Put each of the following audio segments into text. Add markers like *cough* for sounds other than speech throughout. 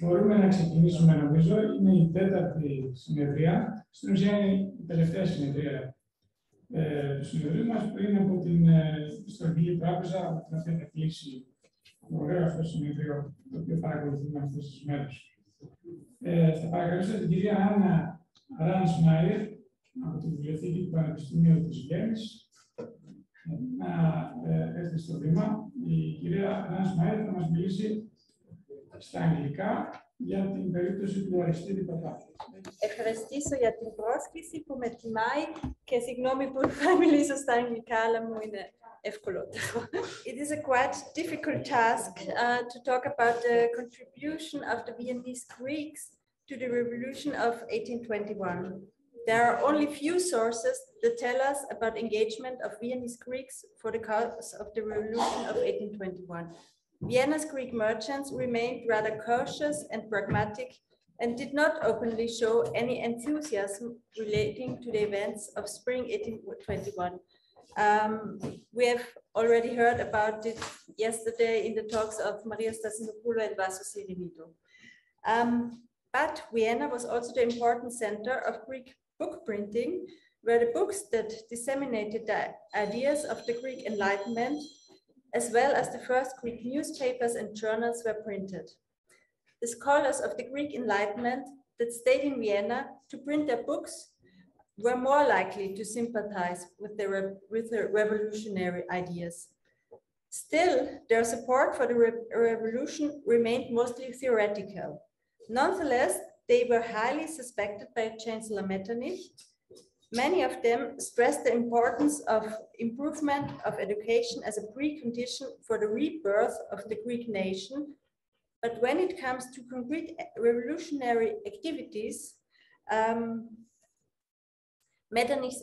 Μπορούμε να ξεκινήσουμε, νομίζω. Είναι η τέταρτη συνεδρία. Στην ουσία είναι η τελευταία συνεδρία ε, του συνεδρίου μας πριν από την ε, Στρογγυλή Τράπεζα, από την οποία θα κλείσει το ωραίο αυτό συνεδρίο, το οποίο παρακολουθούμε αυτές τις μέρες. Ε, θα παρακαλούσα την κυρία Άννα Ράνς Μάιερ από την Βιβλιοθήκη του Πανεπιστημίου της Βιέννης να ε, έρθει στο βήμα. Η κυρία Ράνς Μάιερ θα μας μιλήσει στα αγγλικά για την περίπτωση του Αριστίδη Παπά. Ευχαριστήσω για την πρόσκληση που με τιμάει και συγγνώμη που θα μιλήσω στα αγγλικά, αλλά μου είναι ευκολότερο. It is a quite difficult task uh, to talk about the contribution of the Viennese Greeks to the revolution of 1821. There are only few sources that tell us about engagement of Viennese Greeks for the cause of the revolution of 1821. Vienna's Greek merchants remained rather cautious and pragmatic and did not openly show any enthusiasm relating to the events of spring 1821. Um, we have already heard about it yesterday in the talks of Maria Stasinopoulou and Vaso Sirimido. Um, but Vienna was also the important center of Greek book printing, where the books that disseminated the ideas of the Greek Enlightenment as well as the first Greek newspapers and journals were printed. The scholars of the Greek Enlightenment that stayed in Vienna to print their books were more likely to sympathize with the, with the revolutionary ideas. Still, their support for the re revolution remained mostly theoretical. Nonetheless, they were highly suspected by Chancellor Metternich Many of them stressed the importance of improvement of education as a precondition for the rebirth of the Greek nation. But when it comes to concrete revolutionary activities, um,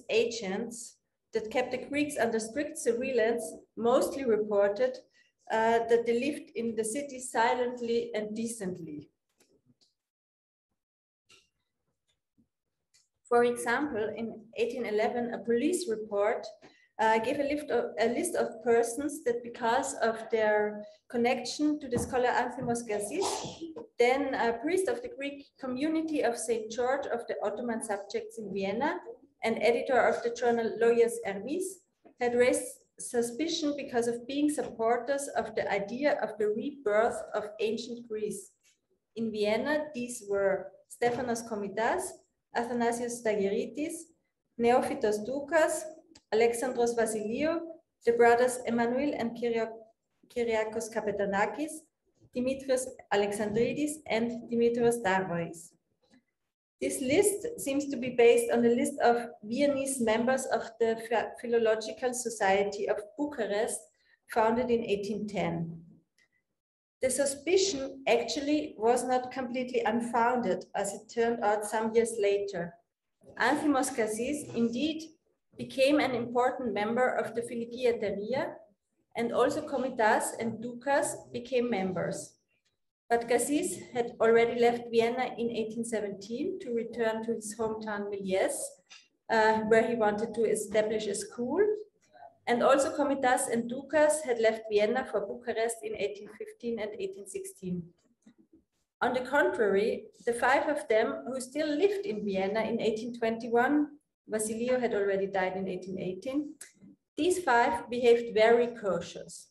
agents that kept the Greeks under strict surveillance mostly reported uh, that they lived in the city silently and decently. For example, in 1811, a police report uh, gave a list, of, a list of persons that because of their connection to the scholar Anthimos Gazis, then a priest of the Greek community of St. George of the Ottoman subjects in Vienna and editor of the journal Lawyers Ermis, had raised suspicion because of being supporters of the idea of the rebirth of ancient Greece. In Vienna, these were Stephanos Komitas, Athanasios Stagiritis, Neophytos Doukas, Alexandros Vassiliou, the brothers Emmanuel and Kyriakos Kapetanakis, Dimitrios Alexandridis, and Dimitrios Darvaris. This list seems to be based on the list of Viennese members of the Philological Society of Bucharest, founded in 1810. The suspicion actually was not completely unfounded, as it turned out some years later. Anthimos Cassis indeed became an important member of the Filigiateria, and also Comitas and Ducas became members. But Cassis had already left Vienna in 1817 to return to his hometown Milies, uh, where he wanted to establish a school and also Komitas and Dukas had left Vienna for Bucharest in 1815 and 1816. On the contrary, the five of them who still lived in Vienna in 1821, Vasilio had already died in 1818, these five behaved very cautious.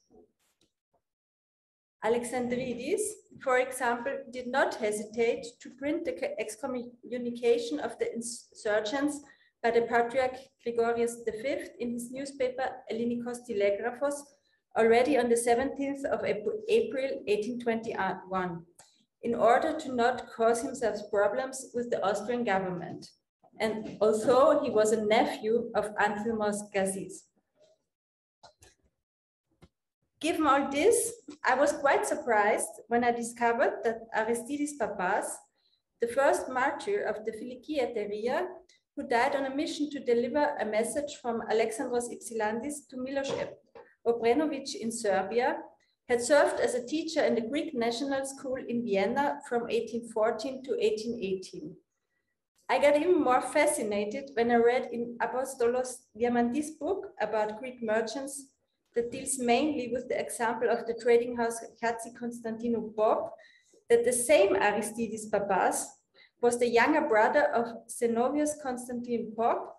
Alexandridis, for example, did not hesitate to print the excommunication of the insurgents by the Patriarch Gregorius V in his newspaper Ellinikos Telegraphos already on the 17th of April 1821 in order to not cause himself problems with the Austrian government. And although he was a nephew of Anthimos Gazis. Given all this, I was quite surprised when I discovered that Aristides Papas, the first martyr of the Filikia Teria, who died on a mission to deliver a message from Alexandros Ypsilandis to Milos Obrenovic in Serbia, had served as a teacher in the Greek National School in Vienna from 1814 to 1818. I got even more fascinated when I read in Apostolos Diamantis book about Greek merchants that deals mainly with the example of the trading house Katsi Konstantino Bob that the same Aristides Papas was the younger brother of Zenobius Constantine Pop,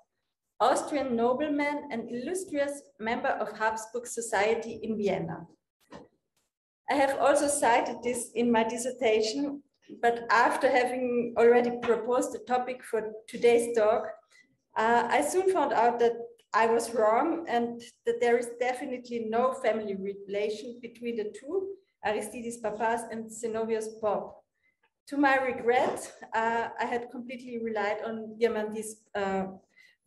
Austrian nobleman and illustrious member of Habsburg society in Vienna. I have also cited this in my dissertation, but after having already proposed the topic for today's talk, uh, I soon found out that I was wrong and that there is definitely no family relation between the two, Aristides Papas and Zenobius Pop. To my regret, uh, I had completely relied on Diamantis uh,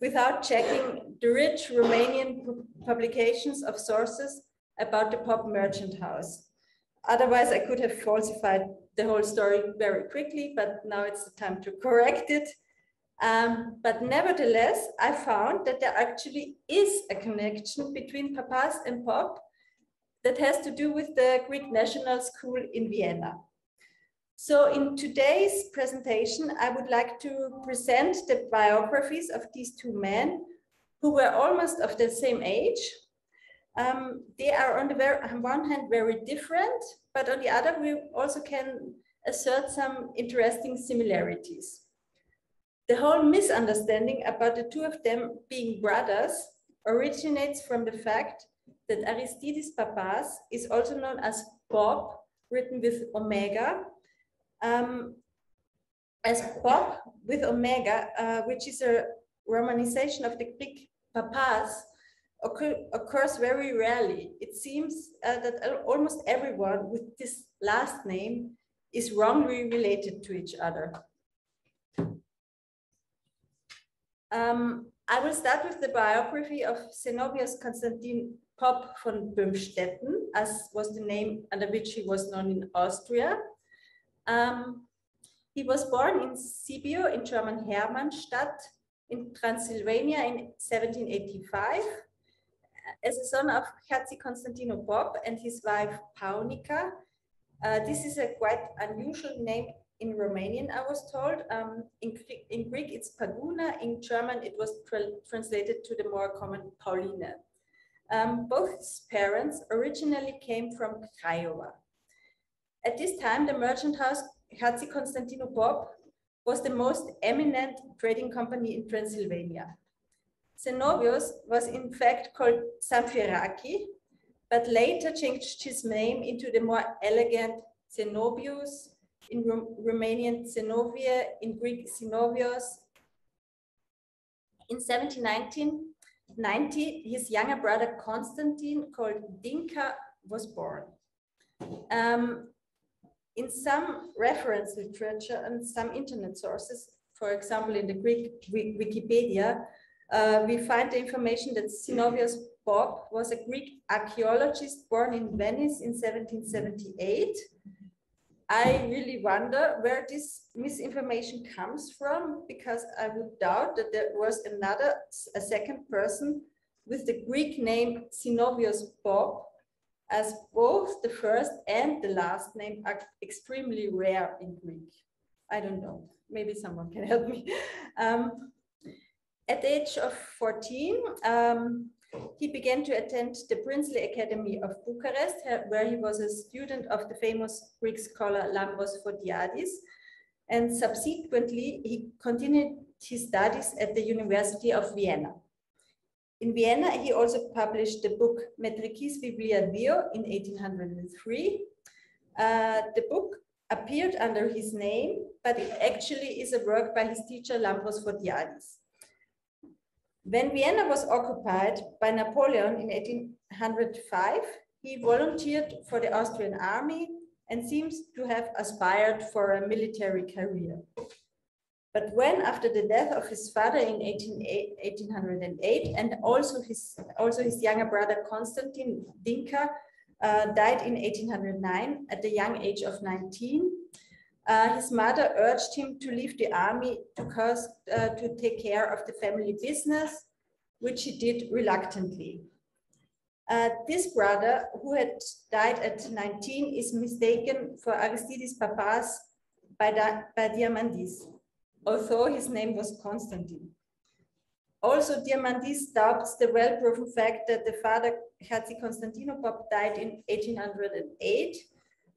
without checking the rich Romanian publications of sources about the Pop merchant house. Otherwise, I could have falsified the whole story very quickly, but now it's the time to correct it. Um, but nevertheless, I found that there actually is a connection between Papas and Pop that has to do with the Greek National School in Vienna. So in today's presentation, I would like to present the biographies of these two men who were almost of the same age. Um, they are on the very, on one hand very different, but on the other, we also can assert some interesting similarities. The whole misunderstanding about the two of them being brothers originates from the fact that Aristides Papas is also known as Bob, written with omega, um, as Bob with omega, uh, which is a romanization of the Greek papas, occur, occurs very rarely. It seems uh, that almost everyone with this last name is wrongly related to each other. Um, I will start with the biography of Zenobius Constantin Pop von Böhmstetten, as was the name under which he was known in Austria. Um, he was born in Sibiu in German Hermannstadt in Transylvania in 1785 as a son of Herzi Constantino Bob and his wife Paunica. Uh, this is a quite unusual name in Romanian, I was told. Um, in, in, Greek, it's Paguna. In German, it was tra translated to the more common Pauline. Um, both his parents originally came from Craiova. At this time, the merchant house Herzi Constantino Bob was the most eminent trading company in Transylvania. Zenobius was in fact called Zamfiraki, but later changed his name into the more elegant Zenobius, in Romanian Zenovie, in Greek Zenobios. In 1790, his younger brother Constantine, called Dinka, was born. Um, in some reference literature and some internet sources, for example, in the Greek Wikipedia, uh, we find the information that Zenobius Bob was a Greek archaeologist born in Venice in 1778. I really wonder where this misinformation comes from, because I would doubt that there was another, a second person with the Greek name Zenobius Bob as both the first and the last name are extremely rare in Greek. I don't know, maybe someone can help me. *laughs* Um, at the age of 14, um, he began to attend the Princely Academy of Bucharest, where he was a student of the famous Greek scholar Lambros Phodiadis. And subsequently, he continued his studies at the University of Vienna. In Vienna, he also published the book Metricis Biblia Dio in 1803. Uh, the book appeared under his name, but it actually is a work by his teacher Lambros Phodiadis. When Vienna was occupied by Napoleon in 1805, he volunteered for the Austrian army and seems to have aspired for a military career. But when, after the death of his father in 1808, and also his, also his younger brother Constantine Dinka uh, died in 1809 at the young age of 19, uh, his mother urged him to leave the army to, uh, to take care of the family business, which he did reluctantly. Uh, this brother, who had died at 19, is mistaken for Aristides Papas by, by Diamandis although his name was Constantine. Also, Diamandis doubts the well-proven fact that the father Herzi Constantino Pop died in 1808,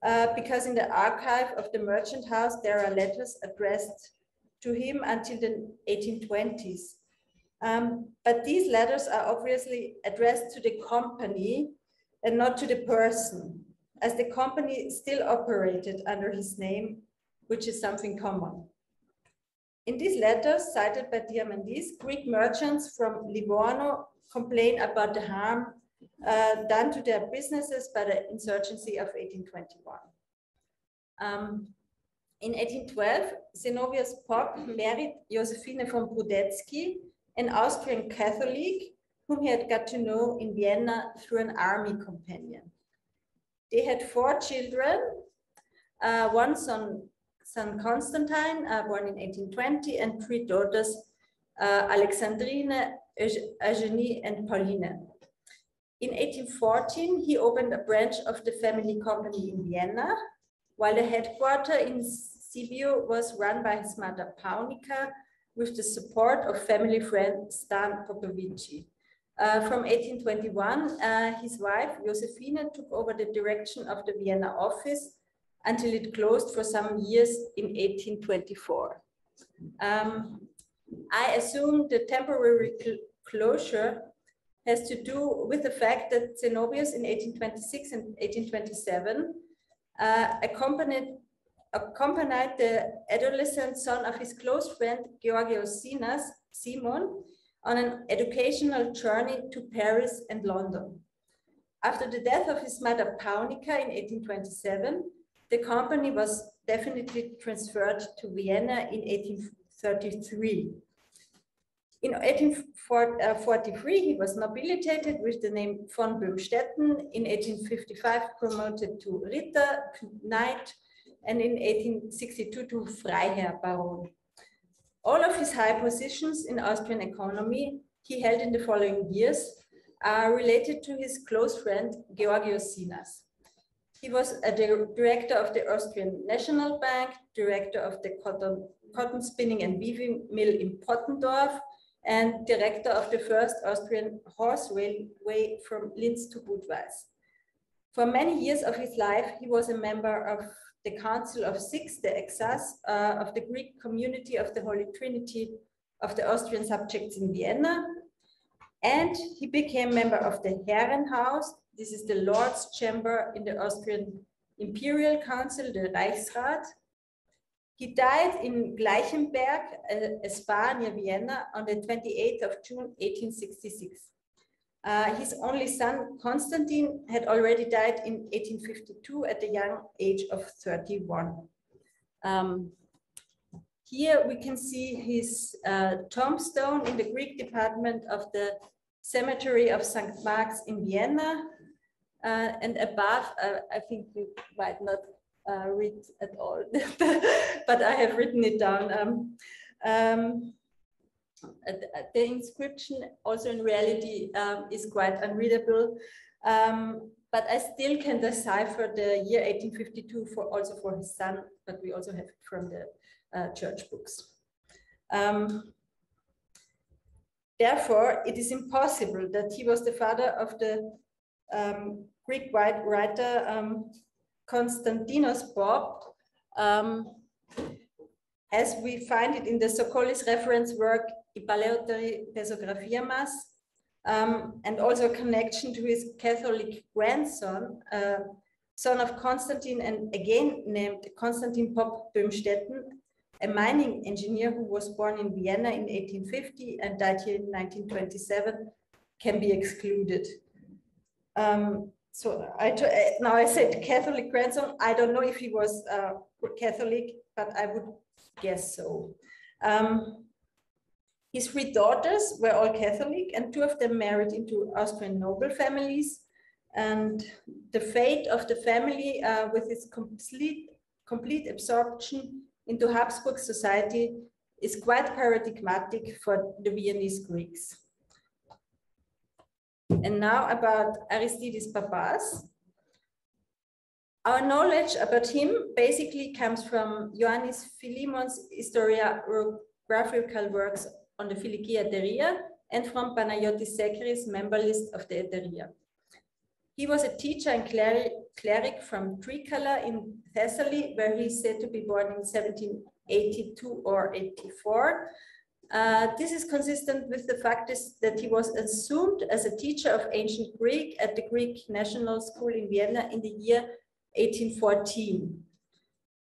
uh, because in the archive of the merchant house, there are letters addressed to him until the 1820s. Um, but these letters are obviously addressed to the company and not to the person, as the company still operated under his name, which is something common. In these letters cited by Diamandis, Greek merchants from Livorno complain about the harm uh, done to their businesses by the insurgency of 1821. Um, in 1812, Zenobia's Pop married Josephine von Brudetsky, an Austrian Catholic whom he had got to know in Vienna through an army companion. They had four children, uh, one son, son Constantine, uh, born in 1820, and three daughters, uh, Alexandrine, Eugenie, and Pauline. In 1814, he opened a branch of the family company in Vienna, while the headquarter in Sibiu was run by his mother Paunica with the support of family friend Stan Popovici. Uh, from 1821, uh, his wife Josefina took over the direction of the Vienna office until it closed for some years in 1824. Um, I assume the temporary cl closure has to do with the fact that Zenobius in 1826 and 1827 uh, accompanied, accompanied the adolescent son of his close friend Georgios Sinas, Simon, on an educational journey to Paris and London. After the death of his mother Paunica in 1827, the company was definitely transferred to Vienna in 1833. In 1843, he was nobilitated with the name von Böhmstetten. In 1855, promoted to Ritter, Knight, and in 1862 to Freiherr Baron. All of his high positions in Austrian economy he held in the following years are related to his close friend Georgios Sinas. He was a director of the Austrian National Bank, director of the cotton, cotton spinning and weaving mill in Pottendorf, and director of the first Austrian horse railway from Linz to Budweis. For many years of his life, he was a member of the Council of Six, the Exas, uh, of the Greek community of the Holy Trinity of the Austrian subjects in Vienna. And he became member of the Herrenhaus. This is the Lord's Chamber in the Austrian Imperial Council, the Reichsrat, he died in Gleichenberg, a, spa near Vienna, on the 28th of June, 1866. Uh, his only son, Constantine, had already died in 1852 at the young age of 31. Um, here we can see his uh, tombstone in the Greek department of the cemetery of St. Mark's in Vienna. Uh, and above, uh, I think we might not uh, read at all, *laughs* but I have written it down. Um, um, the inscription also in reality um, is quite unreadable, um, but I still can decipher the year 1852 for also for his son, but we also have it from the uh, church books. Um, therefore, it is impossible that he was the father of the um, Greek writer Konstantinos Bob, um, as we find it in the Sokolis reference work, I Paleotery Pesographiamas, um, and also a connection to his Catholic grandson, uh, son of Constantine, and again named Konstantin Pop Böhmstetten, a mining engineer who was born in Vienna in 1850 and died here in 1927, can be excluded. Um, so I eh, now I said Catholic grandson. I don't know if he was uh, Catholic, but I would guess so. Um, his three daughters were all Catholic, and two of them married into Austrian noble families. And the fate of the family, uh, with its complete complete absorption into Habsburg society, is quite paradigmatic for the Viennese Greeks. And now about Aristides Papas. Our knowledge about him basically comes from Ioannis Philemon's historiographical works on the Philiki Eteria and from Panayotis Sekris member list of the Eteria. He was a teacher and cleric, from Trikala in Thessaly, where he's said to be born in 1782 or 84. Uh, this is consistent with the fact that he was assumed as a teacher of ancient Greek at the Greek National School in Vienna in the year 1814.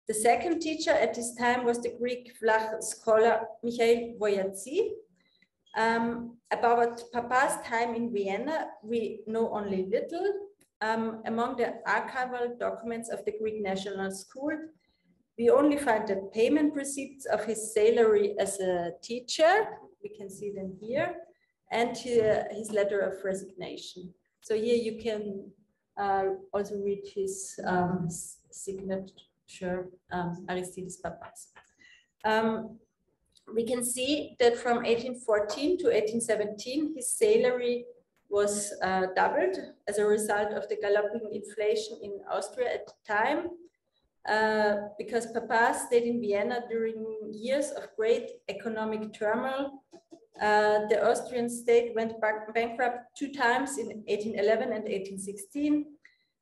The second teacher at this time was the Greek Vlach scholar Michael Voyazi. Um, about Papa's time in Vienna, we know only little. Um, among the archival documents of the Greek National School, we only find the payment receipts of his salary as a teacher. We can see them here, and his letter of resignation. So here you can uh, also read his um, signature, um, Aristides Papas. Um, we can see that from 1814 to 1817, his salary was uh, doubled as a result of the galloping inflation in Austria at the time. Uh, because Papa stayed in Vienna during years of great economic turmoil. Uh, the Austrian state went bankrupt two times in 1811 and 1816.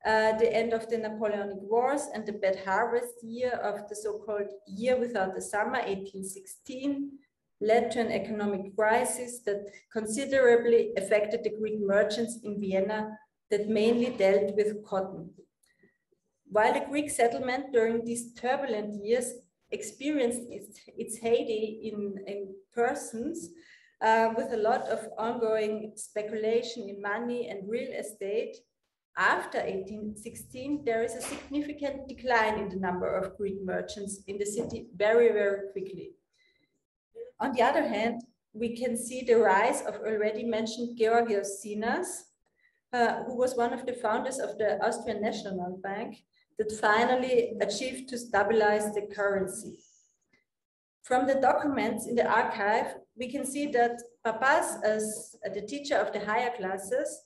Uh, the end of the Napoleonic Wars and the bad harvest year of the so-called year without the summer, 1816, led to an economic crisis that considerably affected the Greek merchants in Vienna that mainly dealt with cotton. While the Greek settlement during these turbulent years experienced its, its heyday in, in persons, uh, with a lot of ongoing speculation in money and real estate, after 1816, there is a significant decline in the number of Greek merchants in the city very, very quickly. On the other hand, we can see the rise of already mentioned Georgios Sinas, uh, who was one of the founders of the Austrian National Bank, that finally achieved to stabilize the currency. From the documents in the archive, we can see that Papas, as the teacher of the higher classes,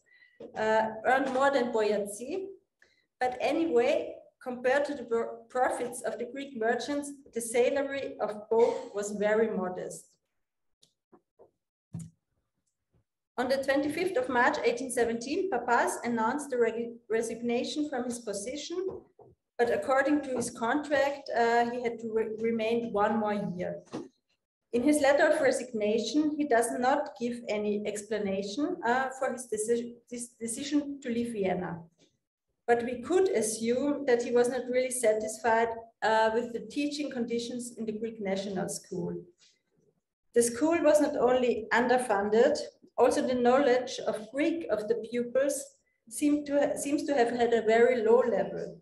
uh, earned more than Boyazzi. But anyway, compared to the profits of the Greek merchants, the salary of both was very modest. On the 25th of March 1817, Papas announced the resignation from his position but according to his contract, uh, he had to re remain one more year. In his letter of resignation, he does not give any explanation uh, for his decision, this decision to leave Vienna. But we could assume that he was not really satisfied uh, with the teaching conditions in the Greek National School. The school was not only underfunded, also the knowledge of Greek of the pupils seemed to seems to have had a very low level.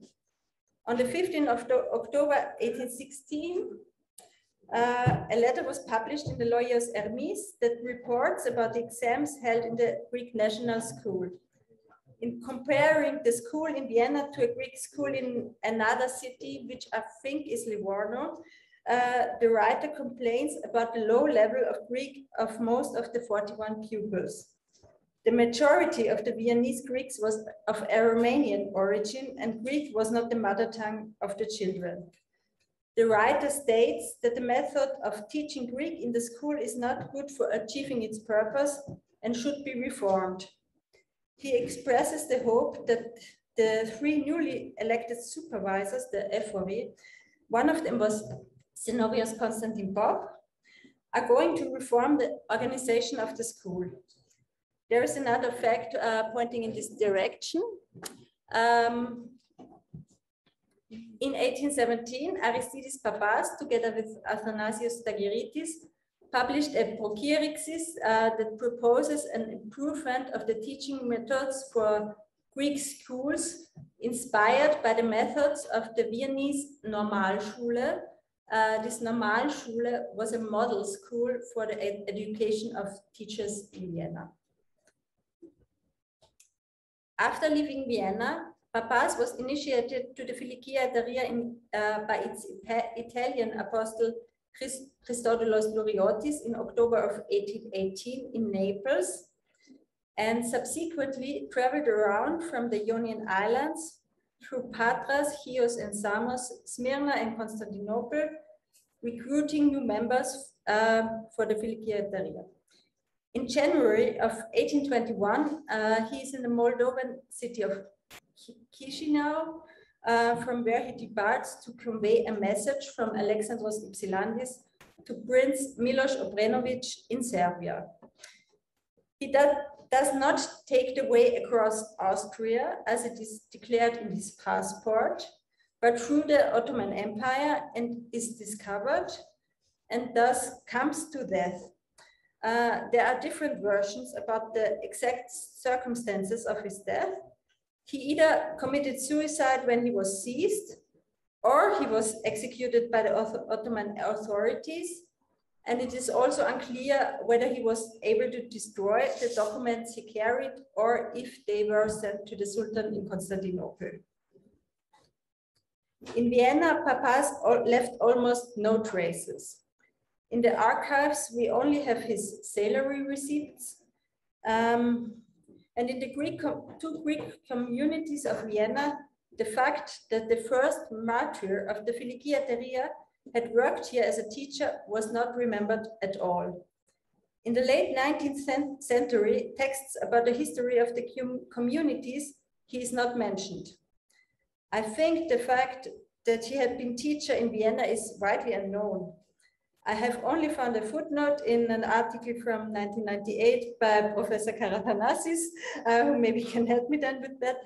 On the 15th of October 1816, uh, a letter was published in the Lawyer's Hermes that reports about the exams held in the Greek National School. In comparing the school in Vienna to a Greek school in another city, which I think is Livorno, uh, the writer complains about the low level of Greek of most of the 41 pupils. The majority of the Viennese Greeks was of Aromanian origin and Greek was not the mother tongue of the children. The writer states that the method of teaching Greek in the school is not good for achieving its purpose and should be reformed. He expresses the hope that the three newly elected supervisors, the FOV, one of them was Zenobios Konstantin Pop, are going to reform the organization of the school. There is another fact uh, pointing in this direction. Um, in 1817, Aristides Papas, together with Athanasios Stagiritis, published a Prokirixis uh, that proposes an improvement of the teaching methods for Greek schools inspired by the methods of the Viennese Normalschule. Uh, this Normalschule was a model school for the ed education of teachers in Vienna. After leaving Vienna, Papas was initiated to the Filikiateria in, uh, by its Italian apostle Christ Christodolos Luriotis in October of 1818 in Naples, and subsequently traveled around from the Ionian Islands through Patras, Chios and Samos, Smyrna and Constantinople, recruiting new members uh, for the Filikiateria. In January of 1821, uh, he is in the Moldovan city of Chisinau, uh, from where he departs to convey a message from Alexandros Ypsilantis to Prince Milos Obrenovic in Serbia. He does, does not take the way across Austria as it is declared in his passport, but through the Ottoman Empire and is discovered and thus comes to death. Uh, there are different versions about the exact circumstances of his death. He either committed suicide when he was seized or he was executed by the Ottoman authorities. And it is also unclear whether he was able to destroy the documents he carried or if they were sent to the Sultan in Constantinople. In Vienna, Papas left almost no traces. In the archives, we only have his salary receipts. Um, and in the Greek two Greek communities of Vienna, the fact that the first martyr of the Filikiateria had worked here as a teacher was not remembered at all. In the late 19th century, texts about the history of the communities, he is not mentioned. I think the fact that he had been teacher in Vienna is widely unknown. I have only found a footnote in an article from 1998 by Professor Karathanasis, uh, who maybe can help me then with that,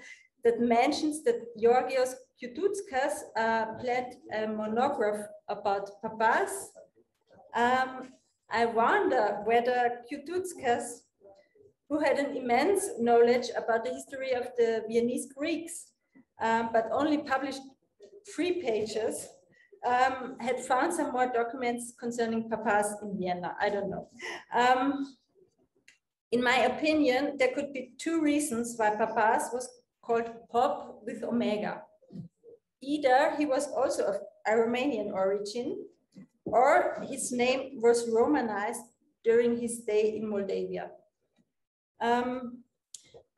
that mentions that Georgios Kututskas uh, planned a monograph about papas. Um, I wonder whether Kututskas, who had an immense knowledge about the history of the Viennese Greeks, um, but only published three pages, um, had found some more documents concerning papas in Vienna. I don't know. Um, in my opinion, there could be two reasons why papas was called pop with omega. Either he was also of Aromanian origin, or his name was Romanized during his stay in Moldavia. Um,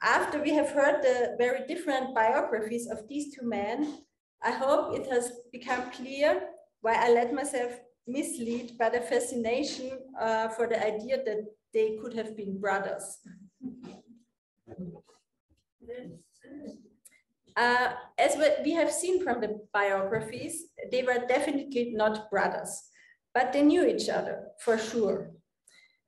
after we have heard the very different biographies of these two men, I hope it has become clear why I let myself mislead by the fascination uh, for the idea that they could have been brothers. Uh, as we have seen from the biographies, they were definitely not brothers, but they knew each other for sure.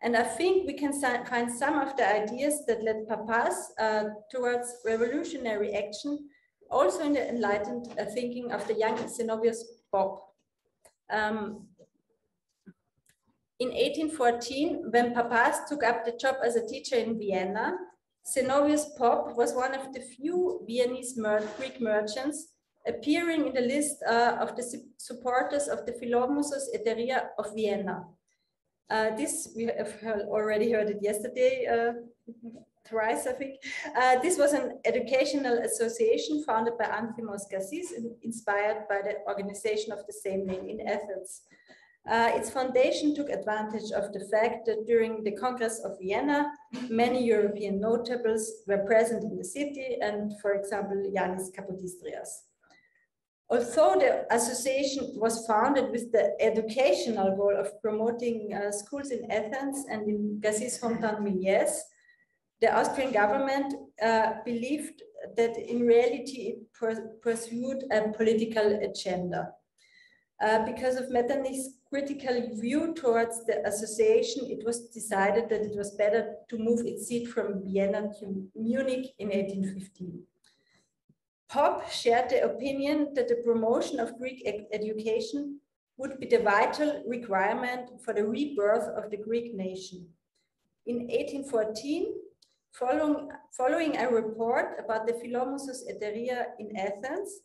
And I think we can find some of the ideas that led Papas uh, towards revolutionary action also in the enlightened uh, thinking of the young Zenobius Bob. Um, in 1814, when Papas took up the job as a teacher in Vienna, Zenobius Pop was one of the few Viennese Greek merchants appearing in the list uh, of the su supporters of the Philomusos Eteria of Vienna. Uh, this, we have already heard it yesterday, uh, *laughs* thrice, I think. Uh, this was an educational association founded by Anthimos Gassis, inspired by the organization of the same name in Athens. Uh, its foundation took advantage of the fact that during the Congress of Vienna, many European notables were present in the city, and for example, Yanis Kapodistrias. Although the association was founded with the educational goal of promoting uh, schools in Athens and in Gassis' hometown the Austrian government uh, believed that in reality it pursued a political agenda. Uh, because of Metternich's critical view towards the association, it was decided that it was better to move its seat from Vienna to Munich in 1815. Pop shared the opinion that the promotion of Greek ed education would be the vital requirement for the rebirth of the Greek nation. In 1814, Following, following a report about the Philomusos Eteria in Athens,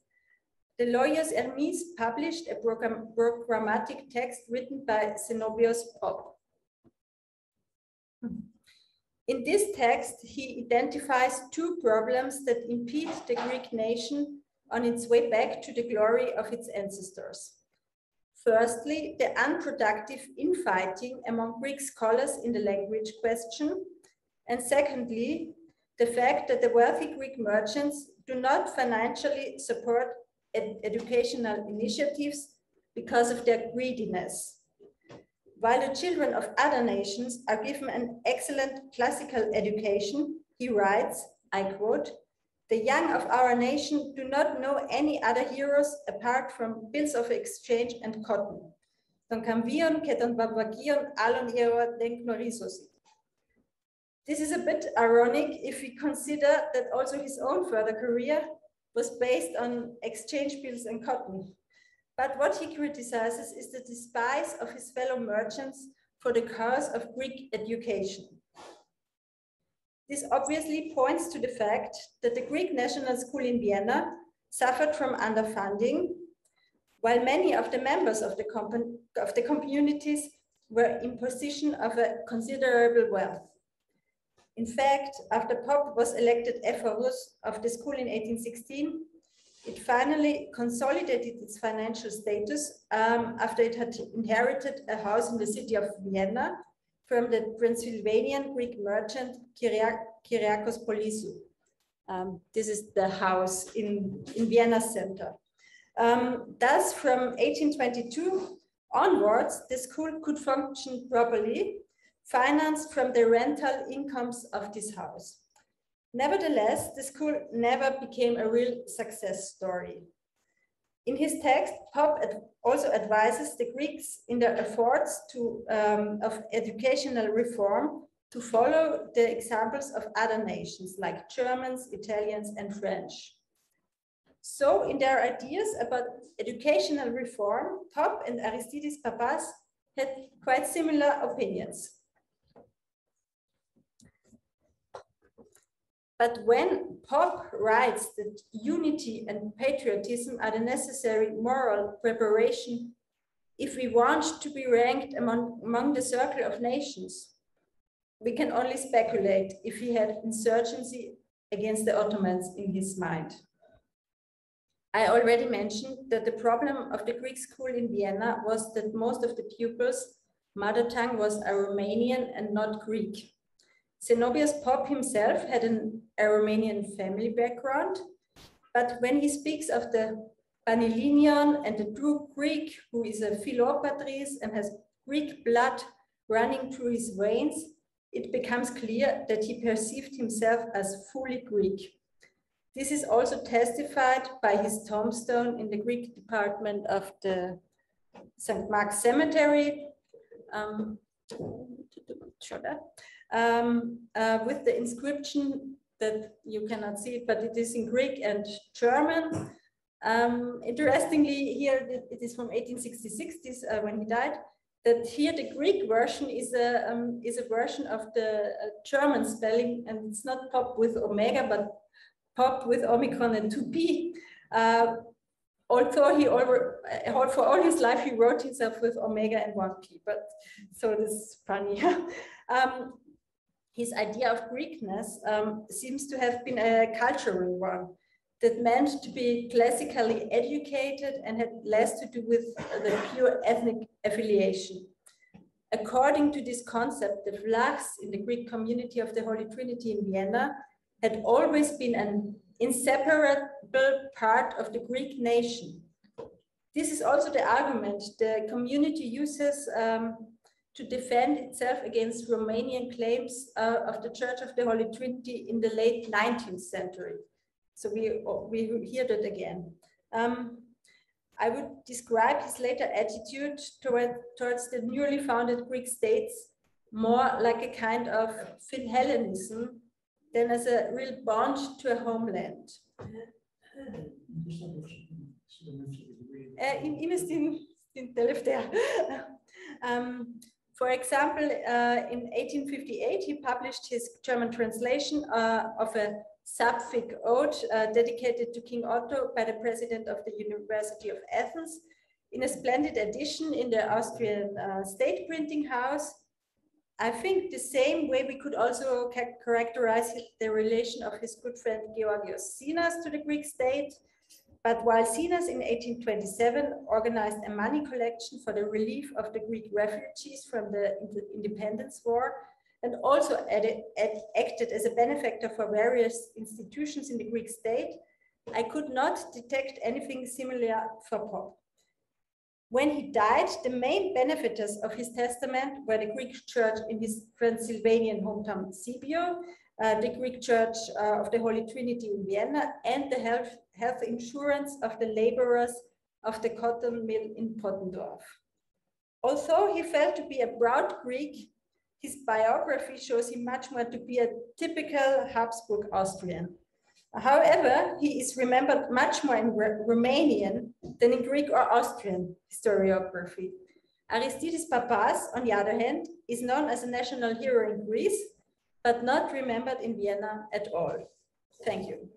the lawyers Hermes published a program, programmatic text written by Zenobios Pop. In this text, he identifies two problems that impede the Greek nation on its way back to the glory of its ancestors. Firstly, the unproductive infighting among Greek scholars in the language question, and secondly, the fact that the wealthy Greek merchants do not financially support ed educational initiatives because of their greediness. While the children of other nations are given an excellent classical education, he writes, I quote, the young of our nation do not know any other heroes apart from bills of exchange and cotton. This is a bit ironic if we consider that also his own further career was based on exchange bills and cotton. But what he criticizes is the despise of his fellow merchants for the cause of Greek education. This obviously points to the fact that the Greek National School in Vienna suffered from underfunding, while many of the members of the, of the communities were in position of a considerable wealth. In fact, after Pop was elected ephorus of the school in 1816, it finally consolidated its financial status um, after it had inherited a house in the city of Vienna from the Transylvanian Greek merchant Kyriakos Polisou. Um, this is the house in, in Vienna center. Um, thus, from 1822 onwards, the school could function properly, financed from the rental incomes of this house. Nevertheless, the school never became a real success story. In his text, Pop also advises the Greeks in their efforts to, um, of educational reform to follow the examples of other nations like Germans, Italians, and French. So in their ideas about educational reform, Pop and Aristides Papas had quite similar opinions. But when Pop writes that unity and patriotism are the necessary moral preparation if we want to be ranked among, among the circle of nations, we can only speculate if he had insurgency against the Ottomans in his mind. I already mentioned that the problem of the Greek school in Vienna was that most of the pupils' mother tongue was a Romanian and not Greek. Zenobius Pop himself had an, a Romanian family background, but when he speaks of the Panhellenion and the true Greek, who is a Philopatris and has Greek blood running through his veins, it becomes clear that he perceived himself as fully Greek. This is also testified by his tombstone in the Greek department of the St. Mark's Cemetery. Um, show that um, uh, with the inscription that you cannot see it, but it is in Greek and German. Um, interestingly, here it is from 1866, this, uh, when he died, that here the Greek version is a, um, is a version of the uh, German spelling, and it's not pop with omega, but pop with omicron and 2p. Uh, although he uh, for all his life, he wrote himself with omega and 1p, but so this is funny. *laughs* um, his idea of Greekness um, seems to have been a cultural one that meant to be classically educated and had less to do with the pure ethnic affiliation. According to this concept, the Vlachs in the Greek community of the Holy Trinity in Vienna had always been an inseparable part of the Greek nation. This is also the argument the community uses um, to defend itself against Romanian claims uh, of the Church of the Holy Trinity in the late 19th century. So we, we hear that again. Um, I would describe his later attitude toward, towards the newly founded Greek states more like a kind of Philhellenism than as a real bond to a homeland. Um, *laughs* for example, uh, in 1858, he published his German translation uh, of a Sapphic Ode uh, dedicated to King Otto by the president of the University of Athens in a splendid edition in the Austrian State Printing House. I think the same way we could also characterize the relation of his good friend Georgios Sinas to the Greek state, but while Sinas in 1827 organized a money collection for the relief of the Greek refugees from the independence war, and also added, acted as a benefactor for various institutions in the Greek state, I could not detect anything similar for Pop. When he died, the main benefactors of his testament were the Greek church in his Transylvanian hometown Sibiu, uh, the Greek Church uh, of the Holy Trinity in Vienna, and the health, health insurance of the laborers of the cotton mill in Pottendorf. Although he felt to be a proud Greek, his biography shows him much more to be a typical Habsburg Austrian. However, he is remembered much more in Romanian than in Greek or Austrian historiography. Aristides Papas, on the other hand, is known as a national hero in Greece, but not remembered in Vienna at all. Thank you.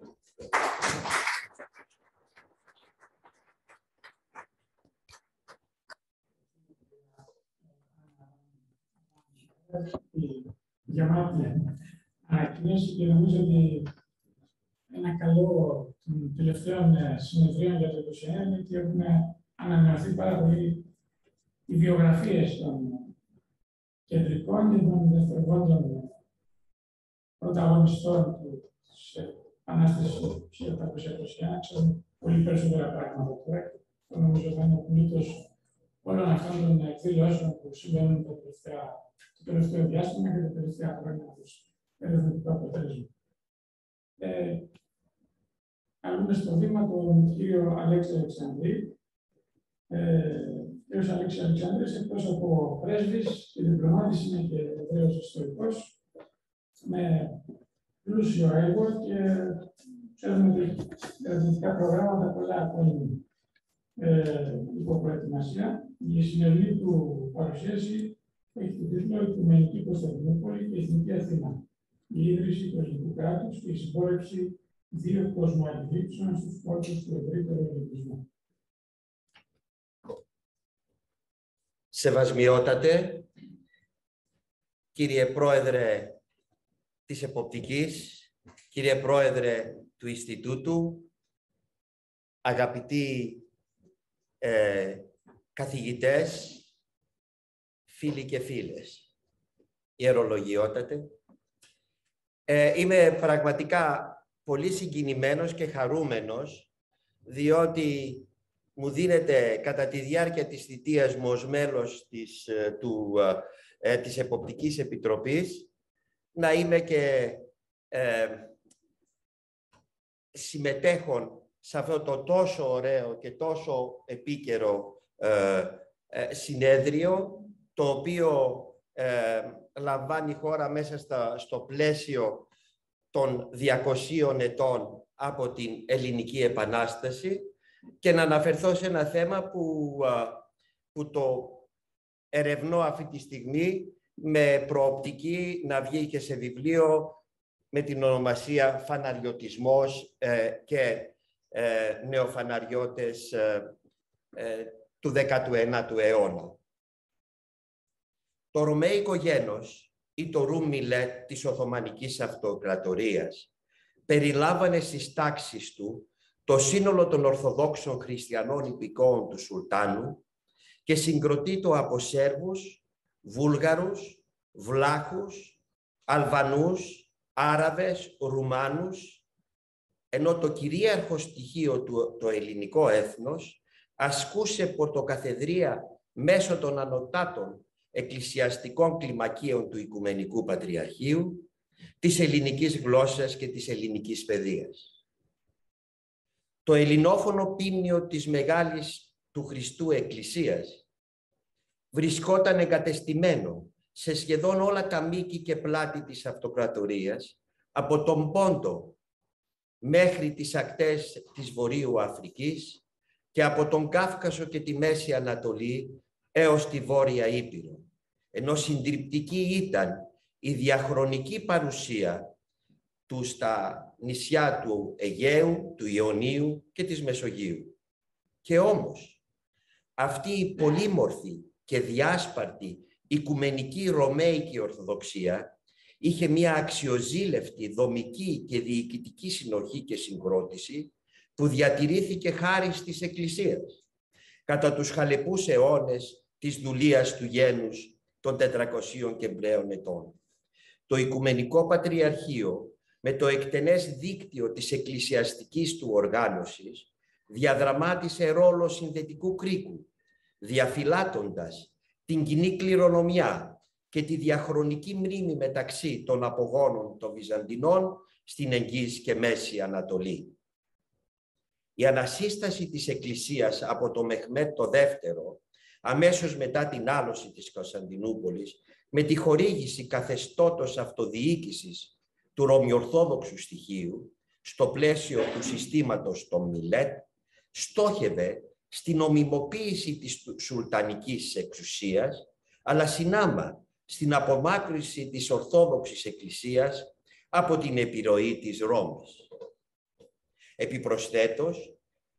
γεμάτη ανακοίνωση και νομίζω ότι ένα καλό των τελευταίων συνεδρίων για το 2021 είναι ότι έχουμε ανανεωθεί πάρα πολύ οι βιογραφίες των κεντρικών και των δευτερευόντων πρωταγωνιστών της Επανάστασης του 1821. Ξέρουν πολύ περισσότερα πράγματα τώρα. Το νομίζω θα είναι ο πλούτος όλων αυτών των εκδηλώσεων που συμβαίνουν τα τελευταία το τελευταίο διάστημα και τα τελευταία χρόνια του ερευνητικό αποτέλεσμα. Ε, καλούμε στο βήμα τον κύριο Αλέξη Αλεξανδρή. Ε, ο κύριος Αλέξης Αλεξανδρής, εκτός από πρέσβης και διπλωμάτης, είναι και βεβαίως ιστορικός, με πλούσιο έργο και ξέρουμε ότι ερευνητικά προγράμματα πολλά ακόμη ε, υπό προετοιμασία. Η σημερινή του παρουσίαση έχει την τίτλο Οικουμενική Κωνσταντινούπολη και Εθνική Αθήνα. Η ίδρυση του ελληνικού κράτους και η συμπόρευση δύο κοσμοαντιλήψεων στους κόρπου του ευρύτερου ελληνισμού. Σεβασμιότατε, κύριε Πρόεδρε της Εποπτικής, κύριε Πρόεδρε του Ινστιτούτου, αγαπητοί ε, καθηγητές, φίλοι και φίλες, ιερολογιότατε. Ε, είμαι πραγματικά πολύ συγκινημένος και χαρούμενος, διότι μου δίνεται κατά τη διάρκεια της θητείας μου ως μέλος της, ε, του, ε, ε, της Εποπτικής Επιτροπής να είμαι και ε, συμμετέχον σε αυτό το τόσο ωραίο και τόσο επίκαιρο συνέδριο το οποίο ε, λαμβάνει η χώρα μέσα στα, στο πλαίσιο των 200 ετών από την Ελληνική Επανάσταση και να αναφερθώ σε ένα θέμα που, που το ερευνώ αυτή τη στιγμή με προοπτική να βγει και σε βιβλίο με την ονομασία «Φαναριωτισμός ε, και ε, νεοφαναριώτες ε, του 19ου αιώνα». Το Ρωμαϊκό γένος ή το Ρούμιλετ της Οθωμανικής Αυτοκρατορίας περιλάμβανε στις τάξεις του το σύνολο των Ορθοδόξων Χριστιανών υπηκόων του Σουλτάνου και συγκροτήτω από Σέρβους, Βούλγαρους, Βλάχους, Αλβανούς, Άραβες, Ρουμάνους, ενώ το κυρίαρχο στοιχείο του το ελληνικό έθνος ασκούσε πορτοκαθεδρία μέσω των ανωτάτων εκκλησιαστικών κλιμακίων του Οικουμενικού Πατριαρχείου, της ελληνικής γλώσσας και της ελληνικής παιδείας. Το ελληνόφωνο πίμνιο της Μεγάλης του Χριστού Εκκλησίας βρισκόταν εγκατεστημένο σε σχεδόν όλα τα μήκη και πλάτη της αυτοκρατορίας, από τον Πόντο μέχρι τις ακτές της Βορείου Αφρικής και από τον Κάφκασο και τη Μέση Ανατολή έως τη Βόρεια Ήπειρο ενώ συντριπτική ήταν η διαχρονική παρουσία του στα νησιά του Αιγαίου, του Ιωνίου και της Μεσογείου. Και όμως, αυτή η πολύμορφη και διάσπαρτη οικουμενική Ρωμαϊκή Ορθοδοξία είχε μια αξιοζήλευτη δομική και διοικητική συνοχή και συγκρότηση που διατηρήθηκε χάρη της Εκκλησίας κατά τους χαλεπούς αιώνες της δουλείας του γένους των 400 και πλέον ετών. Το Οικουμενικό Πατριαρχείο με το εκτενές δίκτυο της εκκλησιαστικής του οργάνωσης διαδραμάτισε ρόλο συνδετικού κρίκου, διαφυλάτοντας την κοινή κληρονομιά και τη διαχρονική μνήμη μεταξύ των απογόνων των Βυζαντινών στην Εγγύης και Μέση Ανατολή. Η ανασύσταση της Εκκλησίας από το Μεχμέτ το δεύτερο, αμέσως μετά την άλωση της Κωνσταντινούπολης, με τη χορήγηση καθεστώτος αυτοδιοίκησης του Ρωμιορθόδοξου στοιχείου, στο πλαίσιο του συστήματος των Μιλέτ, στόχευε στην ομιμοποίηση της σουλτανικής εξουσίας, αλλά συνάμα στην απομάκρυση της Ορθόδοξης Εκκλησίας από την επιρροή της Ρώμης. Επιπροσθέτως,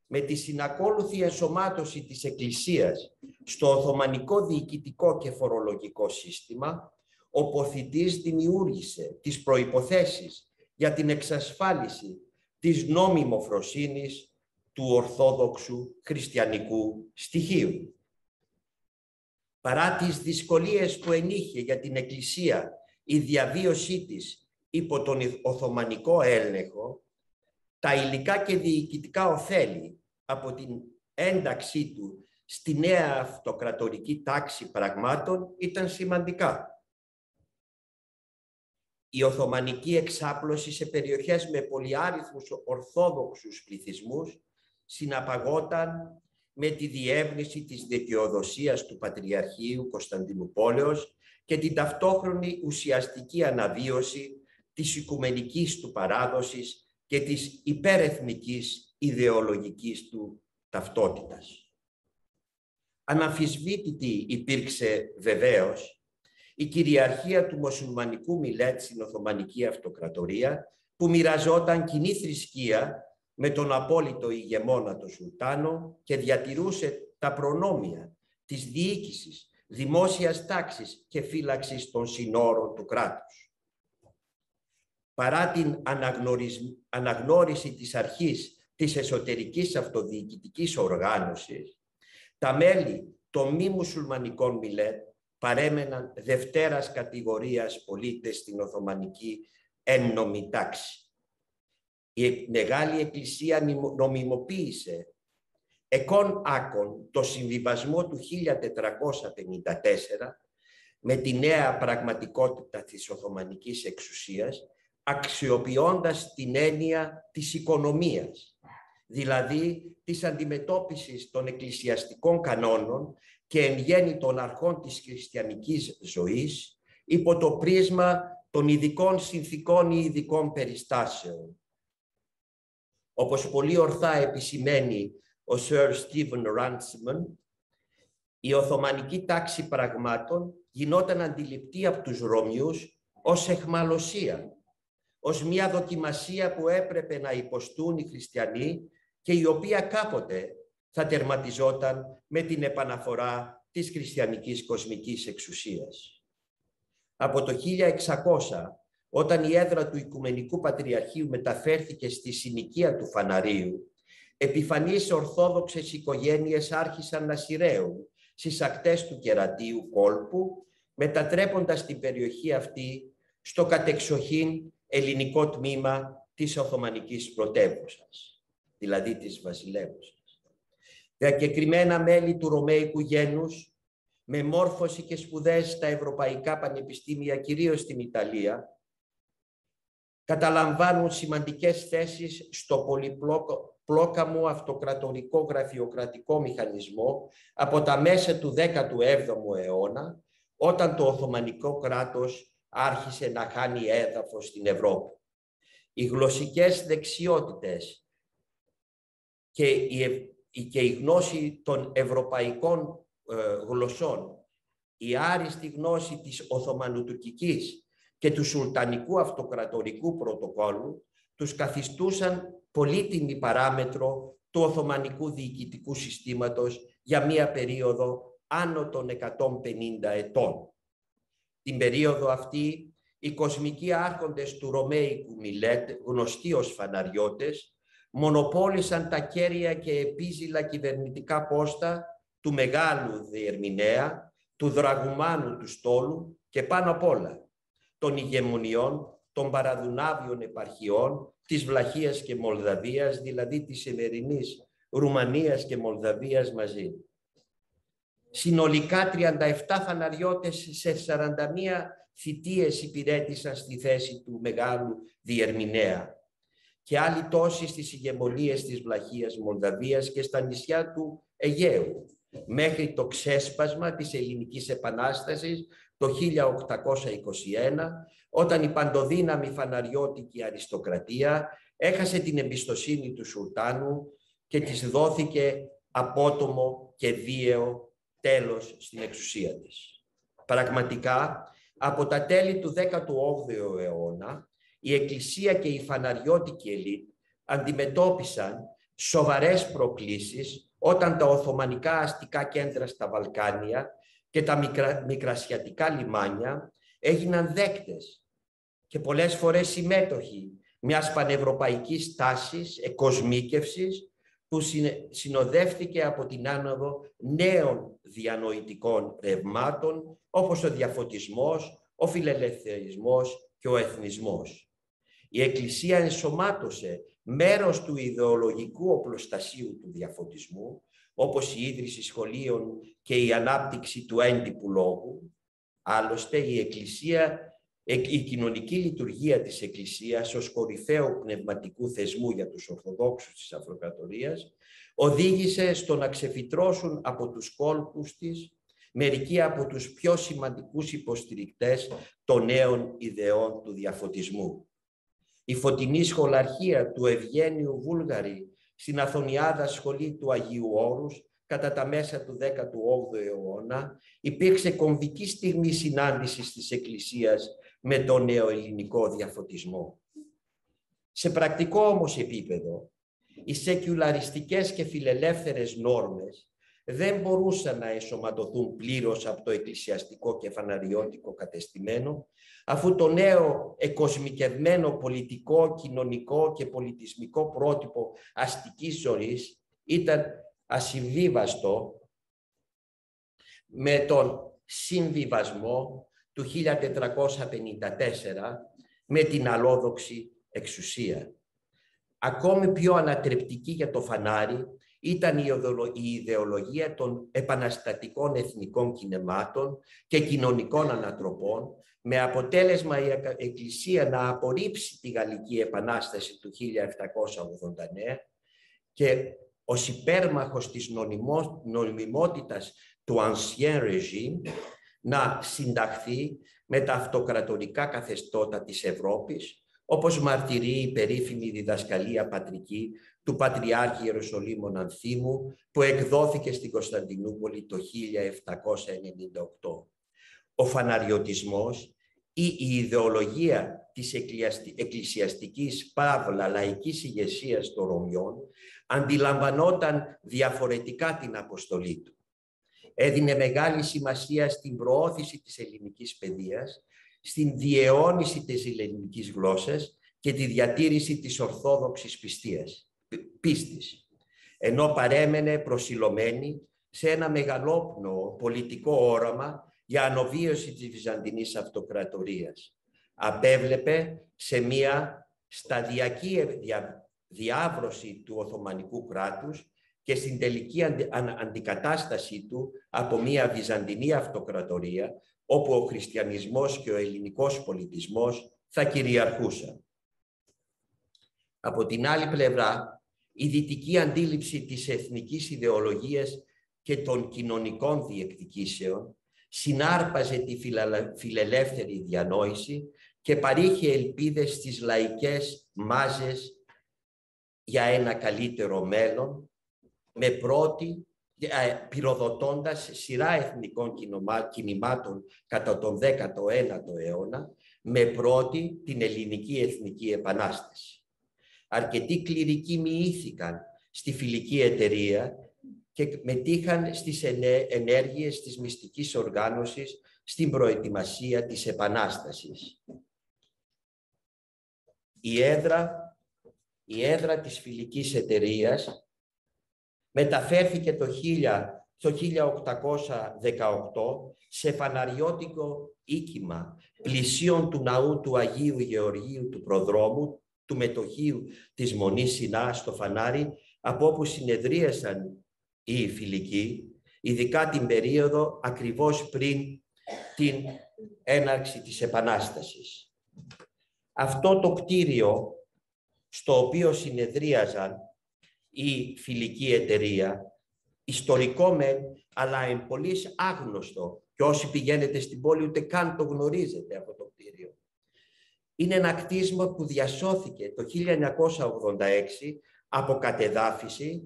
με τη συνακόλουθη ενσωμάτωση της Εκκλησίας στο Οθωμανικό διοικητικό και φορολογικό σύστημα, ο Ποθητής δημιούργησε τις προϋποθέσεις για την εξασφάλιση της νόμιμοφροσύνης του Ορθόδοξου Χριστιανικού στοιχείου. Παρά τις δυσκολίες που ενήχε για την Εκκλησία η διαβίωσή της υπό τον Οθωμανικό έλεγχο, τα υλικά και διοικητικά ωφέλη από την ένταξή του στη νέα αυτοκρατορική τάξη πραγμάτων ήταν σημαντικά. Η Οθωμανική εξάπλωση σε περιοχές με πολυάριθμους ορθόδοξους πληθυσμούς συναπαγόταν με τη διεύνηση της δικαιοδοσίας του Πατριαρχείου Κωνσταντινούπολεως και την ταυτόχρονη ουσιαστική αναβίωση της οικουμενικής του παράδοσης και της υπερεθνικής ιδεολογικής του ταυτότητας. Αναμφισβήτητη υπήρξε βεβαίως η κυριαρχία του μουσουλμανικού Μιλέτ στην Οθωμανική Αυτοκρατορία που μοιραζόταν κοινή θρησκεία με τον απόλυτο ηγεμόνα του Σουλτάνο και διατηρούσε τα προνόμια της διοίκησης, δημόσιας τάξης και φύλαξης των συνόρων του κράτους. Παρά την αναγνώριση της αρχής της εσωτερικής αυτοδιοικητικής οργάνωσης, τα μέλη των μη μουσουλμανικών μιλέτ παρέμεναν δευτέρας κατηγορίας πολίτες στην Οθωμανική έννομη τάξη. Η Μεγάλη Εκκλησία νομιμοποίησε εκόν άκον το συμβιβασμό του 1454 με τη νέα πραγματικότητα της Οθωμανικής εξουσίας, αξιοποιώντας την έννοια της οικονομίας, δηλαδή της αντιμετώπισης των εκκλησιαστικών κανόνων και εν γέννη των αρχών της χριστιανικής ζωής, υπό το πρίσμα των ειδικών συνθήκων ή ειδικών περιστάσεων. Όπως πολύ ορθά επισημαίνει ο Sir Stephen Runciman, η Οθωμανική τάξη πραγμάτων γινόταν αντιληπτή από τους Ρωμιούς ως εχμαλωσία, ως μια δοκιμασία που έπρεπε να υποστούν οι χριστιανοί και η οποία κάποτε θα τερματιζόταν με την επαναφορά της χριστιανικής κοσμικής εξουσίας. Από το 1600 όταν η έδρα του Οικουμενικού Πατριαρχείου μεταφέρθηκε στη συνοικία του Φαναρίου, επιφανείς ορθόδοξες οικογένειες άρχισαν να σειραίουν στις ακτές του Κερατίου κόλπου, μετατρέποντας την περιοχή αυτή στο κατεξοχήν ελληνικό τμήμα της Οθωμανικής πρωτεύουσας, δηλαδή της Βασιλεύουσας. Διακεκριμένα μέλη του Ρωμαϊκού γένους, με μόρφωση και σπουδές στα ευρωπαϊκά πανεπιστήμια, κυρίως στην Ιταλία, καταλαμβάνουν σημαντικές θέσεις στο πολυπλόκαμο αυτοκρατορικό γραφειοκρατικό μηχανισμό από τα μέσα του 17ου αιώνα, όταν το Οθωμανικό κράτος άρχισε να χάνει έδαφος στην Ευρώπη. Οι γλωσσικές δεξιότητες και η, και η γνώση των ευρωπαϊκών ε, γλωσσών, η άριστη γνώση της Οθωμανουτουρκικής και του Σουλτανικού Αυτοκρατορικού Πρωτοκόλου τους καθιστούσαν πολύτιμη παράμετρο του Οθωμανικού Διοικητικού Συστήματος για μία περίοδο άνω των 150 ετών. Την περίοδο αυτή, οι κοσμικοί άρχοντες του Ρωμαϊκού Μιλέτ, γνωστοί ως φαναριώτες, μονοπόλησαν τα κέρια και επίζηλα κυβερνητικά πόστα του Μεγάλου Διερμηνέα, του Δραγουμάνου του Στόλου και πάνω απ' όλα των ηγεμονιών των παραδουνάβιων επαρχιών της Βλαχίας και Μολδαβίας, δηλαδή της σημερινής Ρουμανίας και Μολδαβίας μαζί. Συνολικά 37 φαναριώτες σε 41 θητείες υπηρέτησαν στη θέση του μεγάλου διερμηνέα. Και άλλοι τόσοι στις ηγεμονίες της Βλαχίας Μολδαβίας και στα νησιά του Αιγαίου μέχρι το ξέσπασμα της Ελληνικής Επανάστασης το 1821, όταν η παντοδύναμη φαναριώτικη αριστοκρατία έχασε την εμπιστοσύνη του Σουλτάνου και της δόθηκε απότομο και βίαιο τέλος στην εξουσία της. Πραγματικά, από τα τέλη του 18ου αιώνα, η Εκκλησία και η φαναριώτικη ελίτ αντιμετώπισαν σοβαρές προκλήσεις όταν τα Οθωμανικά αστικά κέντρα στα Βαλκάνια και τα μικρα, μικρασιατικά λιμάνια έγιναν δέκτες και πολλές φορές συμμέτοχοι μιας πανευρωπαϊκής τάσης εκοσμίκευσης που συνοδεύτηκε από την άνοδο νέων διανοητικών ρευμάτων όπως ο διαφωτισμός, ο φιλελευθερισμός και ο εθνισμός. Η Εκκλησία ενσωμάτωσε μέρος του ιδεολογικού οπλοστασίου του διαφωτισμού, όπως η ίδρυση σχολείων και η ανάπτυξη του έντυπου λόγου. Άλλωστε, η Εκκλησία, η κοινωνική λειτουργία της Εκκλησίας ως κορυφαίου πνευματικού θεσμού για τους Ορθοδόξους της Αφροκρατορίας οδήγησε στο να ξεφυτρώσουν από τους κόλπους της μερικοί από τους πιο σημαντικούς υποστηρικτές των νέων ιδεών του διαφωτισμού. Η φωτεινή σχολαρχία του Ευγένιου Βούλγαρη στην Αθωνιάδα σχολή του Αγίου Όρους κατά τα μέσα του 18ου αιώνα υπήρξε κομβική στιγμή συνάντησης της Εκκλησίας με τον νεοελληνικό διαφωτισμό. Σε πρακτικό όμως επίπεδο, οι σεκουλαριστικές και φιλελεύθερες νόρμες δεν μπορούσαν να εσωματωθούν πλήρως από το εκκλησιαστικό και φαναριώτικο κατεστημένο, αφού το νέο εκοσμικευμένο πολιτικό, κοινωνικό και πολιτισμικό πρότυπο αστικής ζωής ήταν ασυμβίβαστο με τον συμβιβασμό του 1454 με την αλόδοξη εξουσία. Ακόμη πιο ανατρεπτική για το φανάρι ήταν η ιδεολογία των επαναστατικών εθνικών κινημάτων και κοινωνικών ανατροπών, με αποτέλεσμα η Εκκλησία να απορρίψει τη Γαλλική Επανάσταση του 1789 και ως υπέρμαχος της νομιμότητας του Ancien Régime να συνταχθεί με τα αυτοκρατορικά καθεστώτα της Ευρώπης, όπως μαρτυρεί η περίφημη διδασκαλία πατρική του Πατριάρχη Ιερουσαλήμων Ανθίμου που εκδόθηκε στην Κωνσταντινούπολη το 1798. Ο φαναριωτισμός ή η ιδεολογία της εκκλησιαστικής παύλα λαϊκής ηγεσίας των Ρωμιών αντιλαμβανόταν διαφορετικά την αποστολή του. Έδινε μεγάλη σημασία στην προώθηση της ελληνικής παιδείας, στην διαιώνιση της ελληνικής γλώσσας και τη διατήρηση της ορθόδοξης πιστείας πίστης, ενώ παρέμενε προσιλωμένη σε ένα μεγαλόπνοο πολιτικό όραμα για ανοβίωση της Βυζαντινής Αυτοκρατορίας. Απέβλεπε σε μία σταδιακή διάβρωση του Οθωμανικού κράτους και στην τελική αντικατάστασή του από μία Βυζαντινή Αυτοκρατορία, όπου ο χριστιανισμός και ο ελληνικός πολιτισμός θα κυριαρχούσαν. Από την άλλη πλευρά, η δυτική αντίληψη της εθνικής ιδεολογίας και των κοινωνικών διεκδικήσεων συνάρπαζε τη φιλελεύθερη διανόηση και παρήχε ελπίδες στις λαϊκές μάζες για ένα καλύτερο μέλλον, με πρώτη, πυροδοτώντας σειρά εθνικών κινημάτων κατά τον 19ο αιώνα, με πρώτη την Ελληνική Εθνική Επανάσταση. Αρκετοί κληρικοί μοιήθηκαν στη φιλική εταιρεία και μετήχαν στις ενέργειες της μυστικής οργάνωσης στην προετοιμασία της Επανάστασης. Η έδρα, η έδρα της φιλικής εταιρείας μεταφέρθηκε το, 1818 σε φαναριώτικο οίκημα πλησίων του ναού του Αγίου Γεωργίου του Προδρόμου του μετοχίου της Μονής Σινάς στο Φανάρι, από όπου συνεδρίασαν οι φιλικοί, ειδικά την περίοδο ακριβώς πριν την έναρξη της Επανάστασης. Αυτό το κτίριο στο οποίο συνεδρίαζαν η φιλική εταιρεία, ιστορικό μεν, αλλά εν άγνωστο και όσοι πηγαίνετε στην πόλη ούτε καν το γνωρίζετε αυτό το κτίριο. Είναι ένα κτίσμα που διασώθηκε το 1986 από κατεδάφιση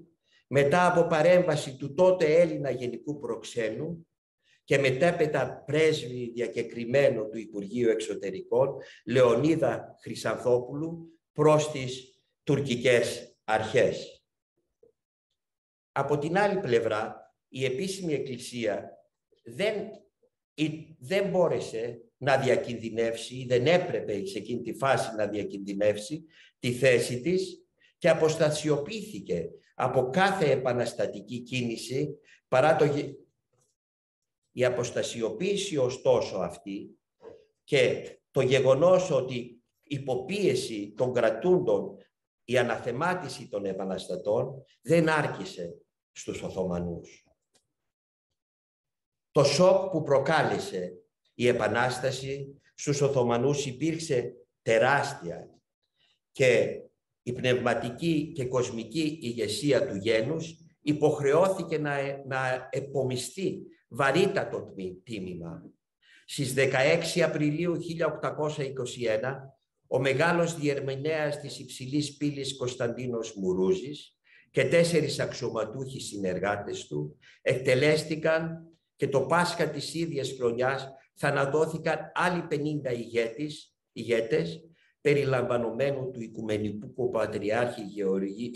μετά από παρέμβαση του τότε Έλληνα Γενικού Προξένου και μετέπειτα πρέσβη διακεκριμένο του Υπουργείου Εξωτερικών Λεωνίδα Χρυσανθόπουλου προς τις τουρκικές αρχές. Από την άλλη πλευρά, η επίσημη εκκλησία δεν, δεν μπόρεσε να διακινδυνεύσει ή δεν έπρεπε σε εκείνη τη φάση να διακινδυνεύσει τη θέση της και αποστασιοποιήθηκε από κάθε επαναστατική κίνηση παρά το... Η αποστασιοποίηση ωστόσο αυτή και το γεγονός ότι υποπίεση των κρατούντων η αναθεμάτιση των επαναστατών δεν άρχισε στους Οθωμανούς. Το σοκ που προκάλεσε η Επανάσταση στους Οθωμανούς υπήρξε τεράστια και η πνευματική και κοσμική ηγεσία του γένους υποχρεώθηκε να, να επομιστεί βαρύτατο τίμημα. Στις 16 Απριλίου 1821, ο μεγάλος διερμηνέας της υψηλής πύλης Κωνσταντίνος Μουρούζης και τέσσερις αξιωματούχοι συνεργάτες του εκτελέστηκαν και το Πάσχα της ίδιας χρονιάς θανατώθηκαν άλλοι 50 ηγέτες, ηγέτες περιλαμβανομένου του Οικουμενικού Πατριάρχη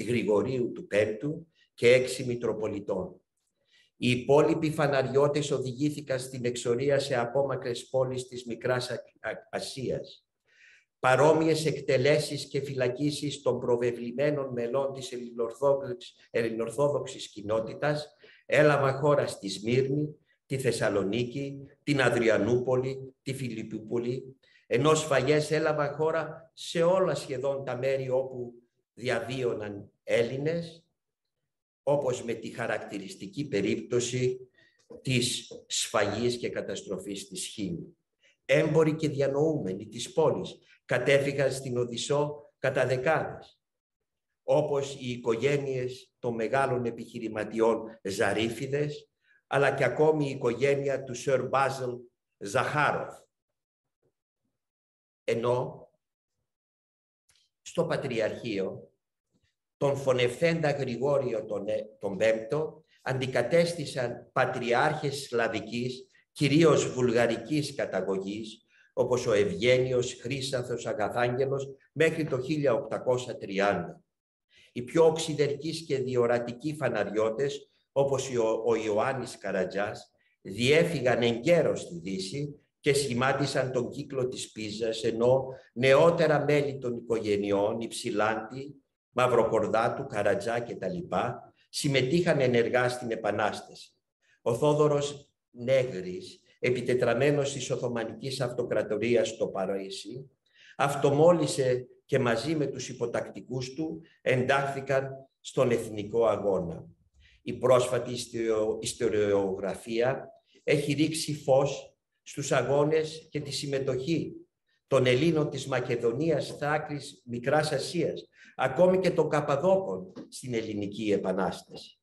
Γρηγορίου του Πέμπτου και έξι Μητροπολιτών. Οι υπόλοιποι φαναριώτες οδηγήθηκαν στην εξορία σε απόμακρες πόλεις της Μικράς Ασίας. Παρόμοιες εκτελέσεις και φυλακίσεις των προβεβλημένων μελών της ελληνορθόδοξης κοινότητας έλαβαν χώρα στη Σμύρνη, τη Θεσσαλονίκη, την Αδριανούπολη, τη Φιλιππούπολη, ενώ σφαγές έλαβαν χώρα σε όλα σχεδόν τα μέρη όπου διαβίωναν Έλληνες, όπως με τη χαρακτηριστική περίπτωση της σφαγής και καταστροφής της Χίμη. Έμποροι και διανοούμενοι της πόλης κατέφυγαν στην Οδυσσό κατά δεκάδες, όπως οι οικογένειες των μεγάλων επιχειρηματιών Ζαρίφιδες, αλλά και ακόμη η οικογένεια του Σερ Μπάζελ Ζαχάροφ. Ενώ στο Πατριαρχείο τον φωνευθέντα Γρηγόριο τον, ε, τον Πέμπτο αντικατέστησαν πατριάρχες Σλαβικής, κυρίως βουλγαρικής καταγωγής, όπως ο Ευγένιος Χρύσανθος Αγαθάγγελος μέχρι το 1830. Οι πιο οξυδερκείς και διορατικοί φαναριώτες όπως ο Ιωάννης Καρατζάς, διέφυγαν εγκαίρως στη Δύση και σχημάτισαν τον κύκλο της Πίζας, ενώ νεότερα μέλη των οικογενειών, η Ψηλάντη, Μαυροκορδάτου, Καρατζά κτλ. συμμετείχαν ενεργά στην Επανάσταση. Ο Θόδωρος Νέγρης, επιτετραμένος της Οθωμανικής Αυτοκρατορίας στο Παρίσι, αυτομόλυσε και μαζί με τους υποτακτικούς του εντάχθηκαν στον εθνικό αγώνα η πρόσφατη ιστοριογραφία έχει ρίξει φως στους αγώνες και τη συμμετοχή των Ελλήνων της Μακεδονίας, Θάκρης, Μικράς Ασίας, ακόμη και των Καπαδόκων στην Ελληνική Επανάσταση.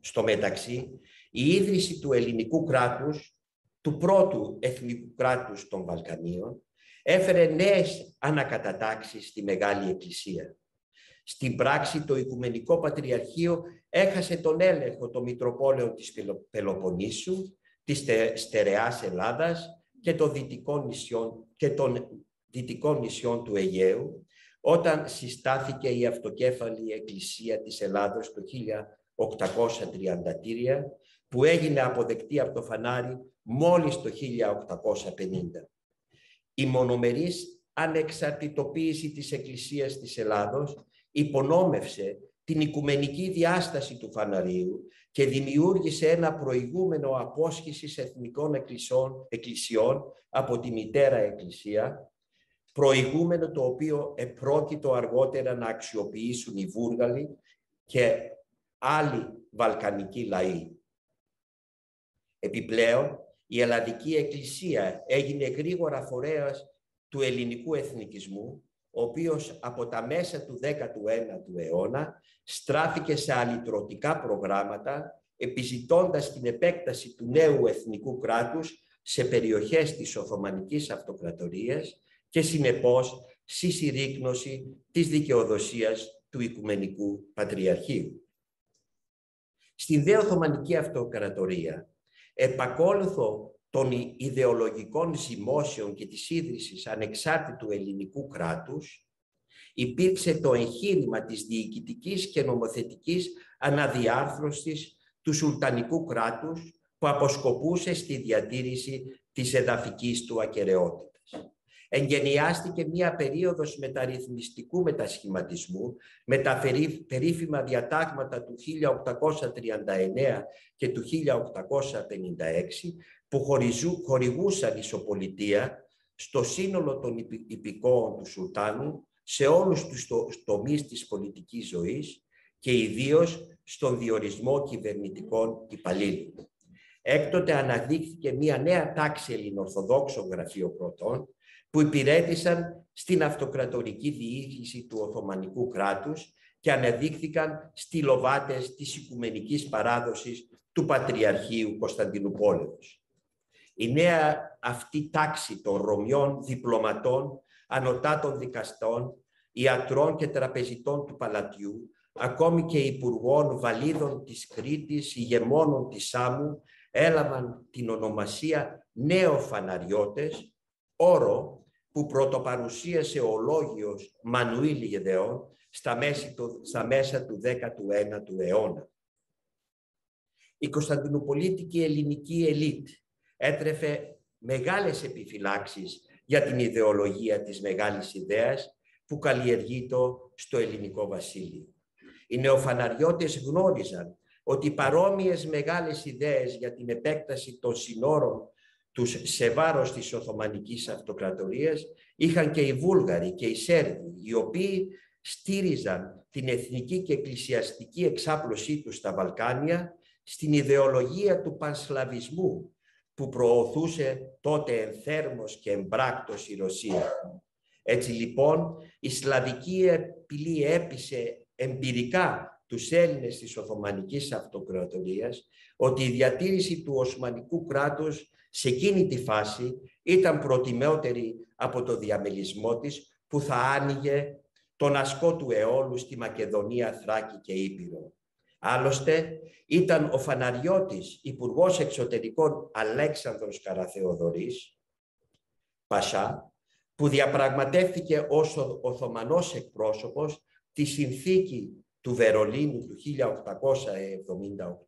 Στο μεταξύ, η ίδρυση του ελληνικού κράτους, του πρώτου εθνικού κράτους των Βαλκανίων, έφερε νέες ανακατατάξεις στη Μεγάλη Εκκλησία. Στην πράξη το Οικουμενικό Πατριαρχείο έχασε τον έλεγχο των Μητροπόλεων της Πελοποννήσου, της Στερεάς Ελλάδας και των δυτικών νησιών, και των δυτικών νησιών του Αιγαίου, όταν συστάθηκε η αυτοκέφαλη Εκκλησία της Ελλάδος το 1833, που έγινε αποδεκτή από το φανάρι μόλις το 1850. Η μονομερής ανεξαρτητοποίηση της Εκκλησίας της Ελλάδος υπονόμευσε την οικουμενική διάσταση του φαναρίου και δημιούργησε ένα προηγούμενο απόσχησης εθνικών εκκλησιών, εκκλησιών από τη μητέρα εκκλησία, προηγούμενο το οποίο επρόκειτο αργότερα να αξιοποιήσουν οι Βούργαλοι και άλλοι βαλκανικοί λαοί. Επιπλέον, η Ελλαδική Εκκλησία έγινε γρήγορα φορέας του ελληνικού εθνικισμού, ο οποίος από τα μέσα του 19ου αιώνα στράφηκε σε αλυτρωτικά προγράμματα, επιζητώντας την επέκταση του νέου εθνικού κράτους σε περιοχές της Οθωμανικής Αυτοκρατορίας και συνεπώς στη συρρήκνωση της δικαιοδοσίας του Οικουμενικού Πατριαρχείου. Στην δε Οθωμανική Αυτοκρατορία, επακόλουθο των ιδεολογικών ζυμώσεων και της ίδρυσης ανεξάρτητου ελληνικού κράτους, υπήρξε το εγχείρημα της διοικητικής και νομοθετικής αναδιάρθρωσης του Σουλτανικού κράτους που αποσκοπούσε στη διατήρηση της εδαφικής του ακαιρεότητας. Εγγενιάστηκε μία περίοδος μεταρρυθμιστικού μετασχηματισμού με τα περίφημα διατάγματα του 1839 και του 1856 που χορηγούσαν ισοπολιτεία στο σύνολο των υπηκόων του Σουλτάνου σε όλους τους τομείς της πολιτικής ζωής και ιδίως στον διορισμό κυβερνητικών υπαλλήλων. Έκτοτε αναδείχθηκε μια νέα τάξη ελληνορθοδόξων γραφειοκροτών που υπηρέτησαν στην αυτοκρατορική διοίκηση του Οθωμανικού κράτους και αναδείχθηκαν στυλοβάτες της οικουμενικής παράδοσης του Πατριαρχείου Κωνσταντινούπολεως. Η νέα αυτή τάξη των Ρωμιών διπλωματών, ανωτάτων δικαστών, ιατρών και τραπεζιτών του Παλατιού, ακόμη και υπουργών βαλίδων της Κρήτης, ηγεμόνων της Σάμου, έλαβαν την ονομασία νέοφαναριώτες, όρο που πρωτοπαρουσίασε ο λόγιος Μανουήλ Γεδεών στα, στα μέσα του 19ου αιώνα. Η Κωνσταντινουπολίτικη ελληνική ελίτ έτρεφε μεγάλες επιφυλάξεις για την ιδεολογία της μεγάλης ιδέας που καλλιεργείται στο ελληνικό βασίλειο. Οι νεοφαναριώτες γνώριζαν ότι παρόμοιες μεγάλες ιδέες για την επέκταση των συνόρων τους σε βάρος της Οθωμανικής Αυτοκρατορίας είχαν και οι Βούλγαροι και οι Σέρβοι, οι οποίοι στήριζαν την εθνική και εκκλησιαστική εξάπλωσή τους στα Βαλκάνια στην ιδεολογία του πανσλαβισμού που προωθούσε τότε ενθέρμος και εμπράκτος η Ρωσία. Έτσι λοιπόν η Σλαβική επιλή έπεισε εμπειρικά τους Έλληνες της Οθωμανικής Αυτοκρατορίας ότι η διατήρηση του Οσμανικού κράτους σε εκείνη τη φάση ήταν προτιμότερη από το διαμελισμό της που θα άνοιγε τον ασκό του αιώλου στη Μακεδονία, Θράκη και Ήπειρο. Άλλωστε, ήταν ο Φαναριώτης, Υπουργός Εξωτερικών Αλέξανδρος Καραθεοδωρής, Πασά, που διαπραγματεύτηκε ως Οθωμανός εκπρόσωπος τη συνθήκη του Βερολίνου του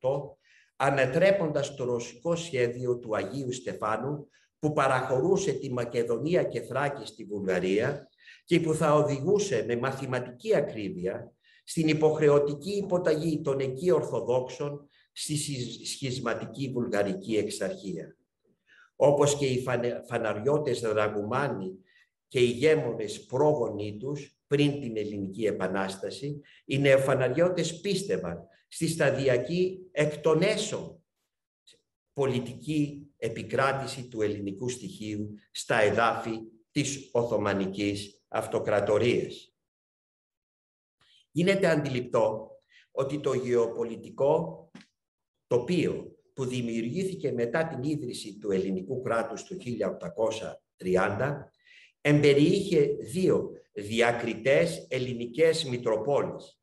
1878, ανατρέποντας το ρωσικό σχέδιο του Αγίου Στεφάνου που παραχωρούσε τη Μακεδονία και Θράκη στη Βουλγαρία και που θα οδηγούσε με μαθηματική ακρίβεια στην υποχρεωτική υποταγή των εκεί Ορθοδόξων στη σχισματική βουλγαρική εξαρχία. Όπως και οι φαναριώτες δραγουμάνοι και οι γέμονες πρόγονοί τους πριν την Ελληνική Επανάσταση, οι νεοφαναριώτες πίστευαν στη σταδιακή εκ των έσω πολιτική επικράτηση του ελληνικού στοιχείου στα εδάφη της Οθωμανικής Αυτοκρατορίας. Γίνεται αντιληπτό ότι το γεωπολιτικό τοπίο που δημιουργήθηκε μετά την ίδρυση του ελληνικού κράτους το 1830 εμπεριείχε δύο διακριτές ελληνικές μητροπόλεις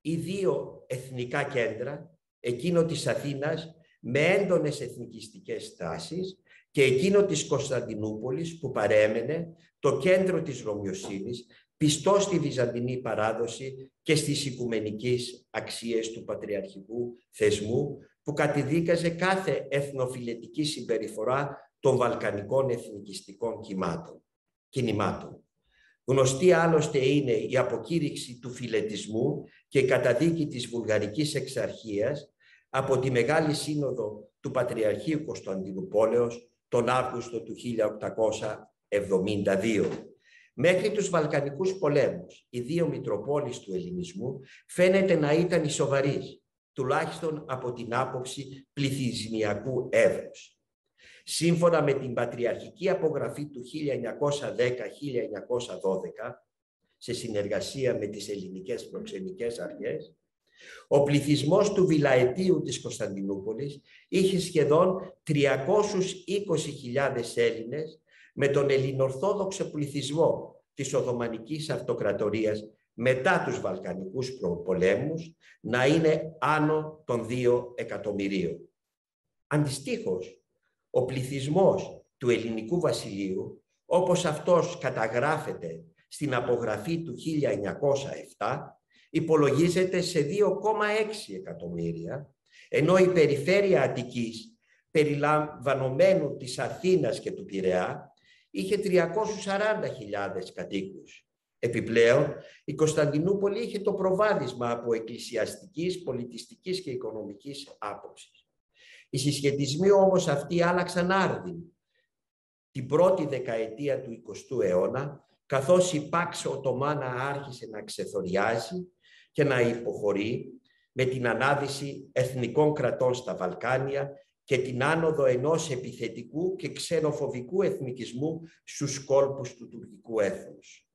ή δύο εθνικά κέντρα, εκείνο της Αθήνας με έντονες εθνικιστικές τάσεις και εκείνο της Κωνσταντινούπολης που παρέμενε το κέντρο της Ρωμιοσύνης πιστό στη βυζαντινή παράδοση και στις οικουμενικές αξίες του πατριαρχικού θεσμού που κατηδίκαζε κάθε εθνοφιλετική συμπεριφορά των βαλκανικών εθνικιστικών κινημάτων. Γνωστή άλλωστε είναι η αποκήρυξη του φιλετισμού και η καταδίκη της βουλγαρικής εξαρχίας από τη Μεγάλη Σύνοδο του Πατριαρχείου Κωνσταντινούπολεως τον Αύγουστο του 1872. Μέχρι τους Βαλκανικούς πολέμους, οι δύο Μητροπόλεις του Ελληνισμού φαίνεται να ήταν οι σοβαρείς. τουλάχιστον από την άποψη πληθυσμιακού έδρους. Σύμφωνα με την πατριαρχική απογραφή του 1910-1912, σε συνεργασία με τις ελληνικές προξενικές αρχές, ο πληθυσμός του Βιλαετίου της Κωνσταντινούπολης είχε σχεδόν 320.000 Έλληνες με τον ελληνορθόδοξο πληθυσμό της Οθωμανικής Αυτοκρατορίας μετά τους Βαλκανικούς πολέμους να είναι άνω των 2 εκατομμυρίων. Αντιστοίχως, ο πληθυσμός του ελληνικού βασιλείου, όπως αυτός καταγράφεται στην απογραφή του 1907, υπολογίζεται σε 2,6 εκατομμύρια, ενώ η περιφέρεια Αττικής, περιλαμβανομένου της Αθήνας και του Πειραιά, είχε 340.000 κατοίκους. Επιπλέον, η Κωνσταντινούπολη είχε το προβάδισμα από εκκλησιαστικής, πολιτιστικής και οικονομικής άποψης. Οι συσχετισμοί όμως αυτοί άλλαξαν άρδιν την πρώτη δεκαετία του 20ου αιώνα, καθώς η Πάξ Οτομάνα άρχισε να ξεθοριάζει και να υποχωρεί με την ανάδυση εθνικών κρατών στα Βαλκάνια και την άνοδο ενός επιθετικού και ξενοφοβικού εθνικισμού στους κόλπους του τουρκικού έθνους.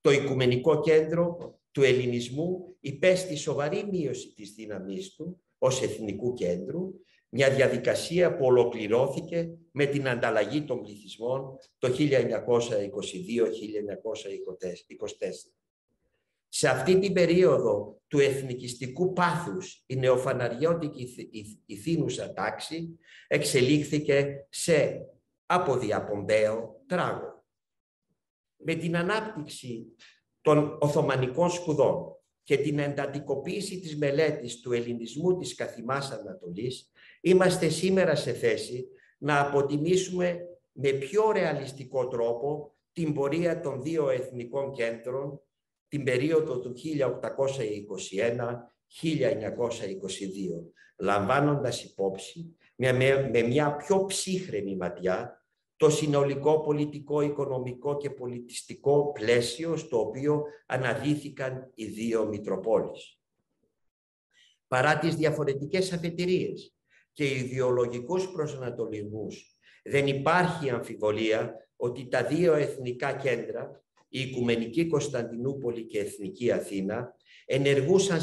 Το Οικουμενικό Κέντρο του Ελληνισμού υπέστη σοβαρή μείωση της δύναμής του ως εθνικού κέντρου, μια διαδικασία που ολοκληρώθηκε με την ανταλλαγή των πληθυσμών το 1922-1924. Σε αυτή την περίοδο του εθνικιστικού πάθους η νεοφαναριώτικη ηθήνουσα τάξη εξελίχθηκε σε αποδιαπομπαίο τράγο. Με την ανάπτυξη των Οθωμανικών σπουδών και την εντατικοποίηση της μελέτης του ελληνισμού της καθημάς Ανατολής, είμαστε σήμερα σε θέση να αποτιμήσουμε με πιο ρεαλιστικό τρόπο την πορεία των δύο εθνικών κέντρων την περίοδο του 1821-1922, λαμβάνοντας υπόψη με, με μια πιο ψύχρεμη ματιά το συνολικό πολιτικό, οικονομικό και πολιτιστικό πλαίσιο στο οποίο αναδύθηκαν οι δύο Μητροπόλεις. Παρά τις διαφορετικές αφετηρίες και ιδεολογικούς προσανατολισμούς, δεν υπάρχει αμφιβολία ότι τα δύο εθνικά κέντρα η Οικουμενική Κωνσταντινούπολη και Εθνική Αθήνα ενεργούσαν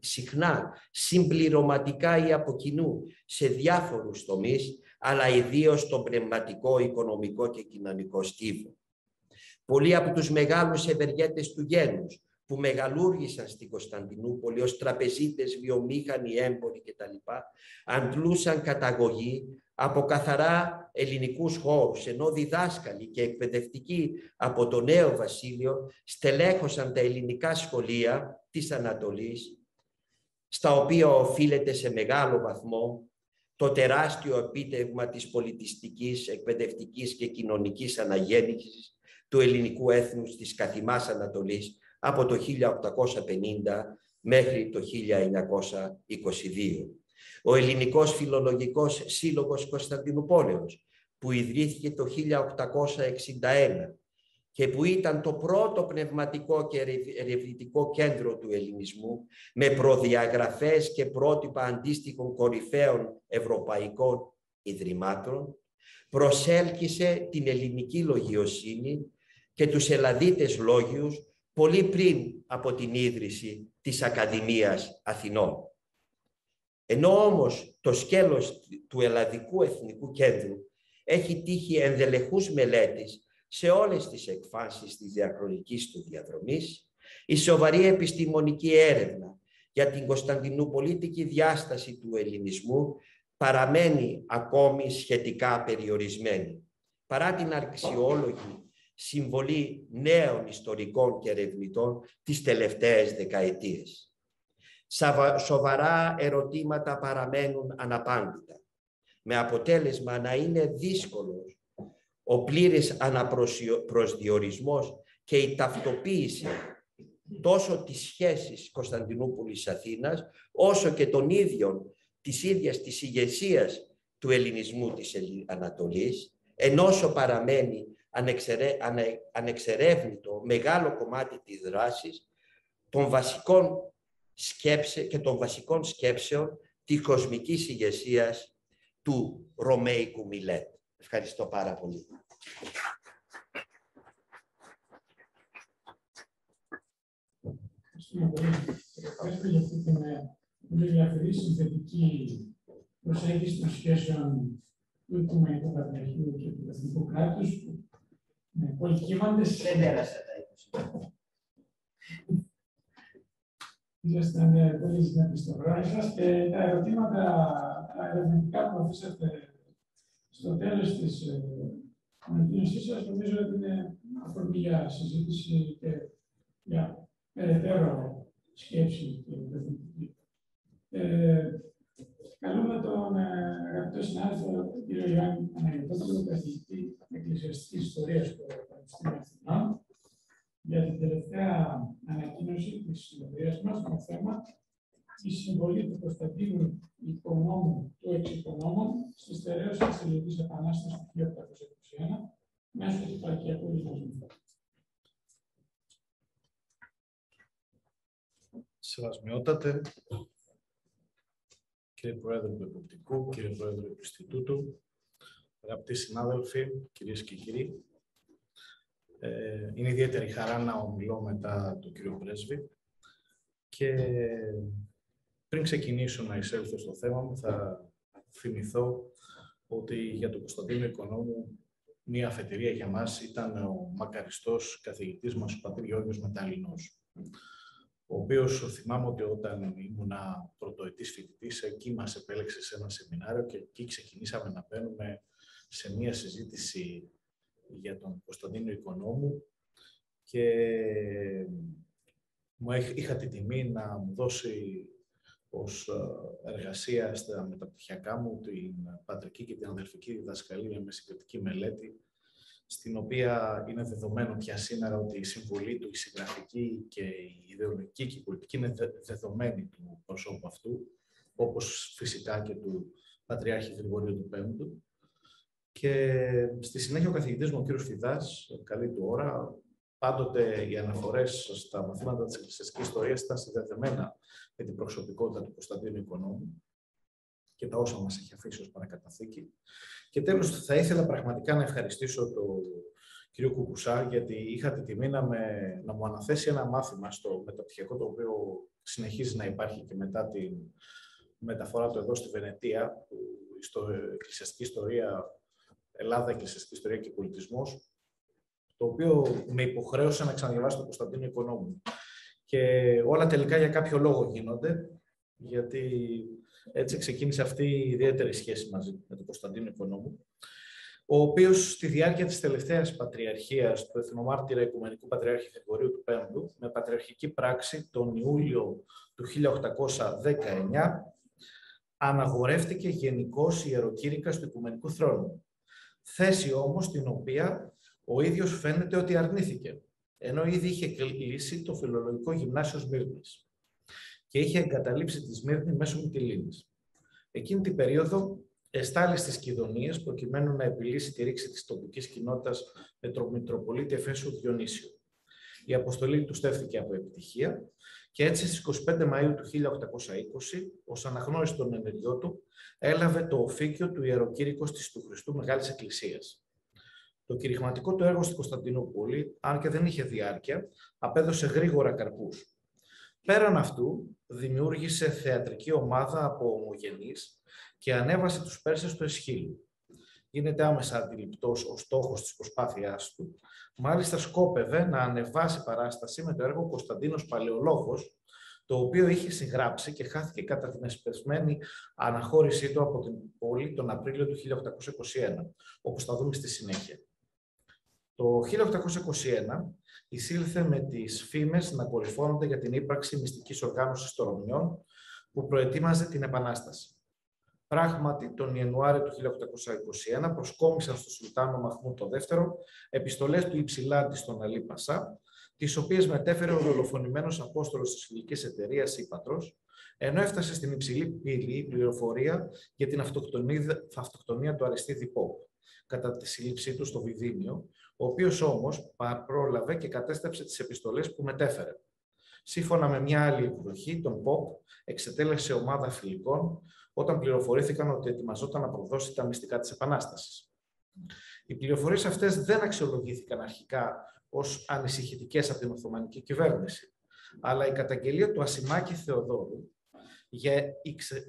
συχνά συμπληρωματικά ή από κοινού σε διάφορους τομείς, αλλά ιδίως στον πνευματικό, οικονομικό και κοινωνικό στίβο. Πολλοί από τους μεγάλους ευεργέτες του γένους, που μεγαλούργησαν στην Κωνσταντινούπολη ως τραπεζίτες, βιομήχανοι, έμποροι κτλ. αντλούσαν καταγωγή από καθαρά ελληνικούς χώρους, ενώ διδάσκαλοι και εκπαιδευτικοί από το νέο βασίλειο στελέχωσαν τα ελληνικά σχολεία της Ανατολής, στα οποία οφείλεται σε μεγάλο βαθμό το τεράστιο επίτευγμα της πολιτιστικής, εκπαιδευτικής και κοινωνικής αναγέννησης του ελληνικού έθνους της καθημάς Ανατολής από το 1850 μέχρι το 1922 ο Ελληνικός Φιλολογικός Σύλλογος Κωνσταντινούπολεως, που ιδρύθηκε το 1861 και που ήταν το πρώτο πνευματικό και ερευνητικό κέντρο του ελληνισμού με προδιαγραφές και πρότυπα αντίστοιχων κορυφαίων ευρωπαϊκών ιδρυμάτων, προσέλκυσε την ελληνική λογιοσύνη και τους Ελλαδίτες λόγιους πολύ πριν από την ίδρυση της Ακαδημίας Αθηνών. Ενώ όμως το σκέλος του Ελλαδικού Εθνικού Κέντρου έχει τύχει ενδελεχούς μελέτης σε όλες τις εκφάσεις της διαχρονικής του διαδρομής, η σοβαρή επιστημονική έρευνα για την Κωνσταντινούπολίτικη διάσταση του ελληνισμού παραμένει ακόμη σχετικά περιορισμένη. Παρά την αρξιόλογη συμβολή νέων ιστορικών και ερευνητών τις τελευταίες δεκαετίες σοβαρά ερωτήματα παραμένουν αναπάντητα, με αποτέλεσμα να είναι δύσκολος ο πλήρης αναπροσδιορισμός και η ταυτοποίηση τόσο της σχέσης Κωνσταντινούπολης-Αθήνας, όσο και των ίδιων της ίδιας της ηγεσίας του ελληνισμού της Ανατολής, ενώ παραμένει ανεξερε... ανεξερεύνητο μεγάλο κομμάτι της δράσης των βασικών σκέψε και των βασικών σκέψεων της κοσμικής ηγεσίας του Ρωμαϊκού Μιλέτ. Ευχαριστώ πάρα πολύ. Ευχαριστώ για αυτή την ενδιαφέρει συνθετική προσέγγιση των σχέσεων του Οικουμενικού Πατριαρχείου και του Εθνικού κράτου. Με πολυκύμαντες... Δεν πέρασε τα 20. Ήσασταν πολύ συνέπειοι στο χρόνο σας και τα ερωτήματα τα ερευνητικά που αφήσατε στο τέλο της ανακοίνωσής σας νομίζω ότι είναι αφορμή για συζήτηση και για περαιτέρω σκέψη και ερευνητική. Ε, καλούμε τον αγαπητό συνάδελφο κ. Ιωάννη Αναγιωτόπουλο, καθηγητή εκκλησιαστική ιστορία στο Πανεπιστήμιο Αθηνών, για την τελευταία ανακοίνωση της συνεδρίας μας με θέμα η συμβολή του Κωνσταντίνου Οικονόμου του Εξοικονόμων στη στερέωση της Ελληνική Επανάστασης του 1821 μέσω του Υπαρχιακού Λιγισμού. Σεβασμιότατε, κύριε Πρόεδρε του Εποπτικού, κύριε Πρόεδρε του Ινστιτούτου, αγαπητοί συνάδελφοι, κυρίες και κύριοι, ε, είναι ιδιαίτερη χαρά να ομιλώ μετά τον κύριο Πρέσβη και πριν ξεκινήσω να εισέλθω στο θέμα μου θα θυμηθώ ότι για τον Κωνσταντίνο Οικονόμου μία αφετηρία για μας ήταν ο μακαριστός καθηγητής μας, ο πατήρ Γιώργος Μεταλλινός, ο οποίος θυμάμαι ότι όταν ήμουνα πρωτοετής φοιτητής, εκεί μας επέλεξε σε ένα σεμινάριο και εκεί ξεκινήσαμε να μπαίνουμε σε μία συζήτηση για τον Κωνσταντίνο Οικονόμου και μου είχα την τιμή να μου δώσει ως ε, εργασία στα μεταπτυχιακά μου την πατρική και την αδελφική διδασκαλία με συγκριτική μελέτη στην οποία είναι δεδομένο πια σήμερα ότι η συμβολή του, η συγγραφική και η ιδεολογική και η πολιτική είναι δεδομένη του προσώπου αυτού, όπως φυσικά και του Πατριάρχη Γρηγορίου του Πέμπτου. Και στη συνέχεια ο καθηγητής μου, ο κύριος Φιδάς, καλή του ώρα, πάντοτε οι αναφορές στα μαθήματα της εκκλησιαστικής ιστορίας ήταν συνδεδεμένα με την προσωπικότητα του Κωνσταντίνου Οικονόμου και τα όσα μας έχει αφήσει ως παρακαταθήκη. Και τέλος, θα ήθελα πραγματικά να ευχαριστήσω τον κύριο Κουκουσά, γιατί είχα τη τιμή να, με, να μου αναθέσει ένα μάθημα στο μεταπτυχιακό, το οποίο συνεχίζει να υπάρχει και μετά την μεταφορά του εδώ στη Βενετία, που στο εκκλησιαστική ιστορία, Ελλάδα, εκκλησιαστική ιστορία και πολιτισμός, το οποίο με υποχρέωσε να ξαναδιαβάσω τον Κωνσταντίνο Οικονόμου. Και όλα τελικά για κάποιο λόγο γίνονται, γιατί έτσι ξεκίνησε αυτή η ιδιαίτερη σχέση μαζί με τον Κωνσταντίνο Οικονόμου, ο οποίος στη διάρκεια της τελευταίας πατριαρχίας του Εθνομάρτυρα Οικουμενικού Πατριάρχη Γρηγορίου του Πέμπτου, με πατριαρχική πράξη τον Ιούλιο του 1819, αναγορεύτηκε γενικός ιεροκήρυκας του Οικουμενικού Θρόνου. Θέση όμως την οποία ο ίδιος φαίνεται ότι αρνήθηκε, ενώ ήδη είχε κλείσει το φιλολογικό γυμνάσιο Σμύρνης και είχε εγκαταλείψει τη Σμύρνη μέσω Μυτιλίνης. Εκείνη την περίοδο εστάλει στις Κιδωνίες προκειμένου να επιλύσει τη ρήξη της τοπικής κοινότητας με τον Μητροπολίτη Εφέσου Διονύσιο. Η αποστολή του στέφθηκε από επιτυχία και έτσι στις 25 Μαΐου του 1820, ως αναγνώριση των ενεργειών του, έλαβε το οφίκιο του Ιεροκήρυκος της του Χριστού Μεγάλης Εκκλησίας. Το κηρυχματικό του έργο στην Κωνσταντινούπολη, αν και δεν είχε διάρκεια, απέδωσε γρήγορα καρπούς. Πέραν αυτού, δημιούργησε θεατρική ομάδα από ομογενείς και ανέβασε τους Πέρσες στο Εσχύλου. Γίνεται άμεσα αντιληπτός ο στόχος της προσπάθειάς του. Μάλιστα σκόπευε να ανεβάσει παράσταση με το έργο Κωνσταντίνος Παλαιολόγος, το οποίο είχε συγγράψει και χάθηκε κατά την εσπεσμένη αναχώρησή του από την πόλη τον Απρίλιο του 1821, όπως θα δούμε στη συνέχεια. Το 1821 εισήλθε με τις φήμες να κορυφώνονται για την ύπαρξη μυστικής οργάνωσης των Ρωμιών που προετοίμαζε την Επανάσταση. Πράγματι, τον Ιανουάριο του 1821 προσκόμισαν στο Σουλτάνο Μαχμού το δεύτερο επιστολές του Υψηλάντη στον Αλή Πασά, τις οποίες μετέφερε ο δολοφονημένος Απόστολος της Φιλικής Εταιρείας Ήπατρος, ενώ έφτασε στην υψηλή πύλη πληροφορία για την αυτοκτονία του Αριστίδη Πόπ κατά τη σύλληψή του στο Βιδίνιο, ο οποίος όμως πρόλαβε και κατέστρεψε τις επιστολές που μετέφερε. Σύμφωνα με μια άλλη εκδοχή, τον ΠΟΠ εξετέλεσε ομάδα φιλικών όταν πληροφορήθηκαν ότι ετοιμαζόταν να προδώσει τα μυστικά της Επανάστασης. Οι πληροφορίες αυτές δεν αξιολογήθηκαν αρχικά ως ανησυχητικές από την Οθωμανική κυβέρνηση, αλλά η καταγγελία του Ασημάκη Θεοδόρου για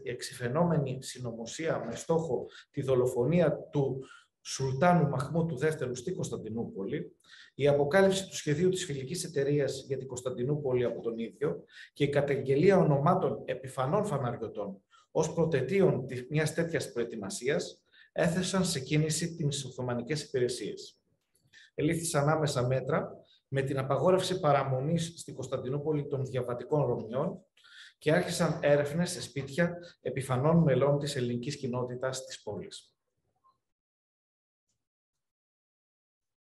εξηφαινόμενη συνωμοσία με στόχο τη δολοφονία του Σουλτάνου Μαχμού του δεύτερου στη Κωνσταντινούπολη, η αποκάλυψη του σχεδίου της φιλικής εταιρείας για την Κωνσταντινούπολη από τον ίδιο και η καταγγελία ονομάτων επιφανών φαναριωτών ως προτετίων μιας τέτοιας προετοιμασίας έθεσαν σε κίνηση τις Οθωμανικές υπηρεσίες. Ελήφθησαν άμεσα μέτρα με την απαγόρευση παραμονής στην Κωνσταντινούπολη των διαβατικών Ρωμιών και άρχισαν έρευνες σε σπίτια επιφανών μελών της ελληνικής κοινότητας της πόλης.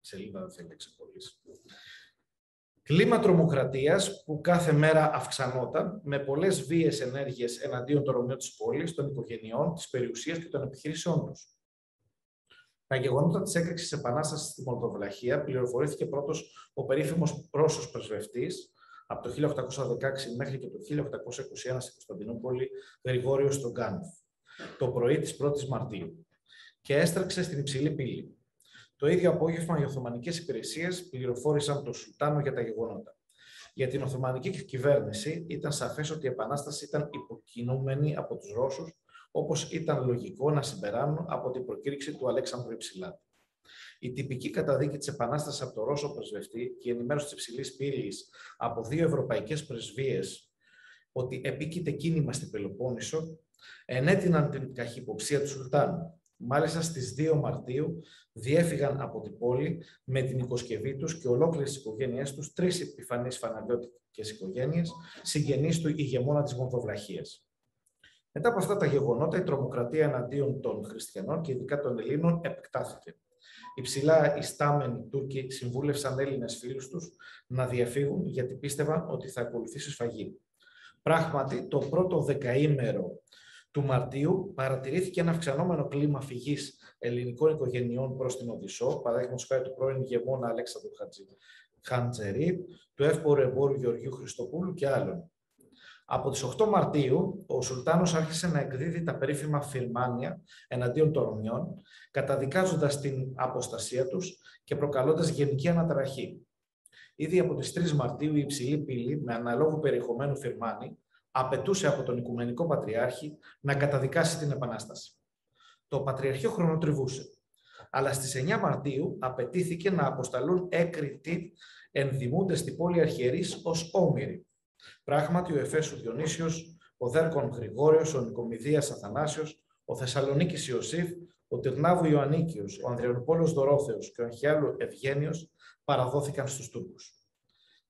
Σελίδα δεν θέλει Κλίμα τρομοκρατίας που κάθε μέρα αυξανόταν με πολλές βίες ενέργειες εναντίον των Ρωμιών της πόλης, των οικογενειών, της περιουσίας και των επιχειρήσεών τους. Τα γεγονότα της έκρηξης επανάστασης στη Μολδοβλαχία πληροφορήθηκε πρώτος ο περίφημος πρόσωπο πρεσβευτής από το 1816 μέχρι και το 1821 στην Κωνσταντινούπολη, Γρηγόριος Στογκάνοφ, το πρωί της 1η Μαρτίου, και έστραξε στην υψηλή πύλη. Το ίδιο απόγευμα, οι Οθωμανικές υπηρεσίες πληροφόρησαν τον Σουλτάνο για τα γεγονότα. Για την Οθωμανική κυβέρνηση ήταν σαφές ότι η Επανάσταση ήταν υποκινούμενη από τους Ρώσους όπως ήταν λογικό να συμπεράνουν από την προκήρυξη του Αλέξανδρου Υψηλά. Η τυπική καταδίκη της Επανάστασης από τον Ρώσο πρεσβευτή και η ενημέρωση της υψηλής πύλης από δύο ευρωπαϊκές πρεσβείες ότι επίκειται κίνημα στην Πελοπόννησο, ενέτειναν την καχυποψία του Σουλτάνου. Μάλιστα στις 2 Μαρτίου διέφυγαν από την πόλη με την οικοσκευή τους και ολόκληρες τις οικογένειές τους τρεις επιφανείς φαναριώτικες οικογένειες, συγγενείς του ηγεμόνα της Μορδοβλαχίας. Μετά από αυτά τα γεγονότα, η τρομοκρατία εναντίον των χριστιανών και ειδικά των Ελλήνων επεκτάθηκε. Οι ψηλά ιστάμενοι Τούρκοι συμβούλευσαν Έλληνες φίλους τους να διαφύγουν γιατί πίστευαν ότι θα ακολουθήσει σφαγή. Πράγματι, το πρώτο δεκαήμερο του Μαρτίου παρατηρήθηκε ένα αυξανόμενο κλίμα φυγής ελληνικών οικογενειών προς την Οδυσσό, παράδειγμα χάρη του πρώην ηγεμόνα Αλέξανδρου Χαντζερή, του εύπορου εμπόρου Γεωργίου Χριστοπούλου και άλλων. Από τις 8 Μαρτίου, ο Σουλτάνος άρχισε να εκδίδει τα περίφημα φυρμάνια εναντίον των Ρωμιών, καταδικάζοντας την αποστασία τους και προκαλώντας γενική αναταραχή. Ήδη από τις 3 Μαρτίου η υψηλή πύλη με αναλόγου περιεχομένου φυρμάνι απαιτούσε από τον Οικουμενικό Πατριάρχη να καταδικάσει την Επανάσταση. Το Πατριαρχείο χρονοτριβούσε, αλλά στις 9 Μαρτίου απαιτήθηκε να αποσταλούν έκρητοι ενδημούντες στην πόλη Αρχιερής ως όμοιροι, Πράγματι, ο Εφέσου Διονύσιος, ο Δέρκον Γρηγόριος, ο Νικομιδίας Αθανάσιος, ο Θεσσαλονίκης Ιωσήφ, ο Τυρνάβου Ιωαννίκιος, ο Ανδριανοπόλος Δωρόθεος και ο Αρχιάλου Ευγένιος παραδόθηκαν στους Τούρκους.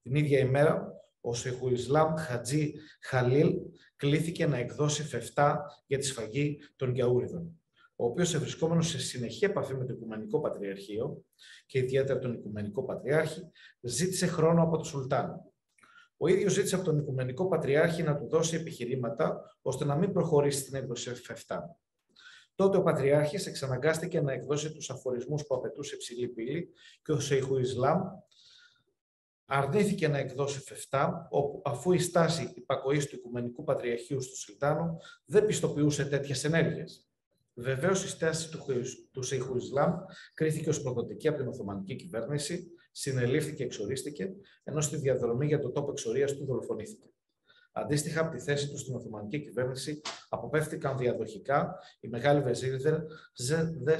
Την ίδια ημέρα, ο Σεχου Ισλάμ Χατζή Χαλίλ κλήθηκε να εκδώσει φεφτά για τη σφαγή των Γιαούριδων, ο οποίος ευρισκόμενος σε συνεχή επαφή με το Οικουμενικό Πατριαρχείο και ιδιαίτερα τον Οικουμενικό Πατριάρχη, ζήτησε χρόνο από τον Σουλτάν, ο ίδιος ζήτησε από τον Οικουμενικό Πατριάρχη να του δώσει επιχειρήματα ώστε να μην προχωρήσει στην έκδοση F7. Τότε ο Πατριάρχης εξαναγκάστηκε να εκδώσει τους αφορισμούς που απαιτούσε υψηλή πύλη και ο Σεϊχου Ισλάμ αρνήθηκε να εκδώσει F7, όπου αφού η στάση υπακοής του Οικουμενικού Πατριαρχείου στο Σιλτάνο δεν πιστοποιούσε τέτοιες ενέργειες. Βεβαίως, η στάση του, του Σεϊχου Ισλάμ κρίθηκε ως προδοτική από την Οθωμανική κυβέρνηση συνελήφθηκε και εξορίστηκε, ενώ στη διαδρομή για το τόπο εξορίας του δολοφονήθηκε. Αντίστοιχα, από τη θέση του στην Οθωμανική κυβέρνηση αποπέφθηκαν διαδοχικά οι μεγάλοι βεζίριδε Ζεδε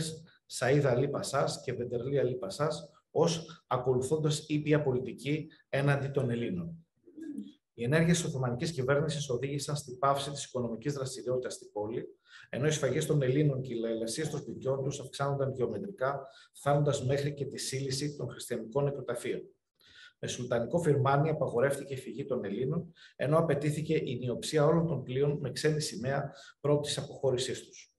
Σαΐδα Αλή Πασά και Βεντερλή Αλή Πασά ως ακολουθώντας ήπια πολιτική έναντι των Ελλήνων. Οι ενέργειες της Οθωμανικής κυβέρνησης οδήγησαν στην πάυση της οικονομικής δραστηριότητας στην πόλη, ενώ οι σφαγές των Ελλήνων και οι λαιλασίε των σπιτιών τους αυξάνονταν γεωμετρικά, φτάνοντας μέχρι και τη σύλληση των χριστιανικών νεκροταφείων. Με σουλτανικό φυρμάνι απαγορεύτηκε η φυγή των Ελλήνων, ενώ απαιτήθηκε η νιοψία όλων των πλοίων με ξένη σημαία πρώτης αποχώρησής τους.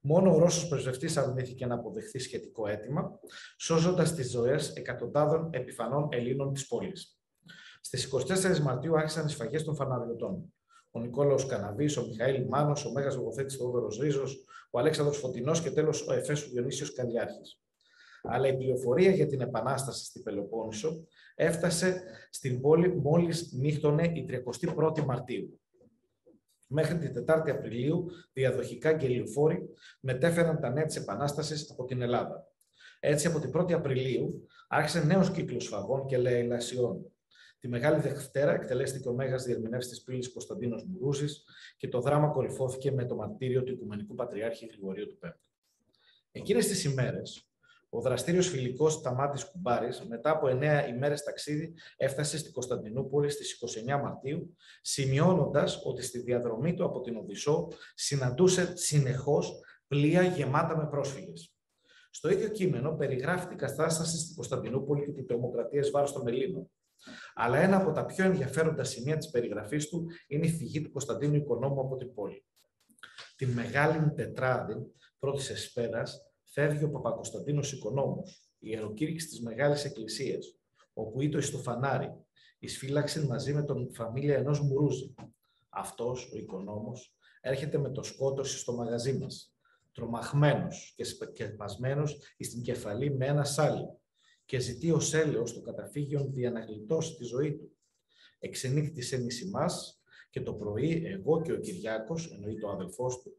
Μόνο ο Ρώσος πρεσβευτής αρνήθηκε να αποδεχθεί σχετικό αίτημα, σώζοντας τις ζωές εκατοντάδων επιφανών Ελλήνων της πόλης. Στις 24 Μαρτίου άρχισαν οι σφαγές των φαναριωτών ο Νικόλαος Καναβής, ο Μιχαήλ Μάνος, ο Μέγας Λογοθέτης Θεόδωρος Ρίζος, ο Αλέξανδρος Φωτεινός και τέλος ο Εφέσου Διονύσιος Καλλιάρχης. Αλλά η πληροφορία για την Επανάσταση στην Πελοπόννησο έφτασε στην πόλη μόλις νύχτωνε η 31η Μαρτίου. Μέχρι την 4η Απριλίου, διαδοχικά και λεωφόροι μετέφεραν τα νέα της Επανάστασης από την Ελλάδα. Έτσι, από την 1η Απριλίου άρχισε νέος κύκλος φαγών και λαϊλασιών. Τη Μεγάλη Δευτέρα εκτελέστηκε ο Μέγας Διερμηνεύς της πύλης Κωνσταντίνος Μουρούζης και το δράμα κορυφώθηκε με το μαρτύριο του Οικουμενικού Πατριάρχη Γρηγορίου του Πέμπτου. Εκείνες τις ημέρες, ο δραστήριος φιλικός Σταμάτης Κουμπάρης, μετά από 9 ημέρες ταξίδι, έφτασε στην Κωνσταντινούπολη στις 29 Μαρτίου, σημειώνοντας ότι στη διαδρομή του από την Οδυσσό συναντούσε συνεχώς πλοία γεμάτα με πρόσφυγες. Στο ίδιο κείμενο περιγράφει την κατάσταση στην Κωνσταντινούπολη και την τρομοκρατία βάρος των Ελλήνων. Αλλά ένα από τα πιο ενδιαφέροντα σημεία της περιγραφής του είναι η φυγή του Κωνσταντίνου Οικονόμου από την πόλη. Τη μεγάλη τετράδη πρώτης εσπέρα φεύγει ο Παπακοσταντίνο Οικονόμου, η ιεροκήρυξη της Μεγάλης Εκκλησίας, όπου ήτο στο φανάρι, ει φύλαξη μαζί με τον φαμίλια ενός Μουρούζη. Αυτός, ο Οικονόμος, έρχεται με το σκότωση στο μαγαζί μας, τρομαχμένο και σκεπασμένο στην κεφαλή με ένα σάλι, και ζητεί ω έλεο το καταφύγιο για να γλιτώσει τη ζωή του. Εξενύχτησε νησί και το πρωί εγώ και ο Κυριάκος, εννοεί το αδελφός του,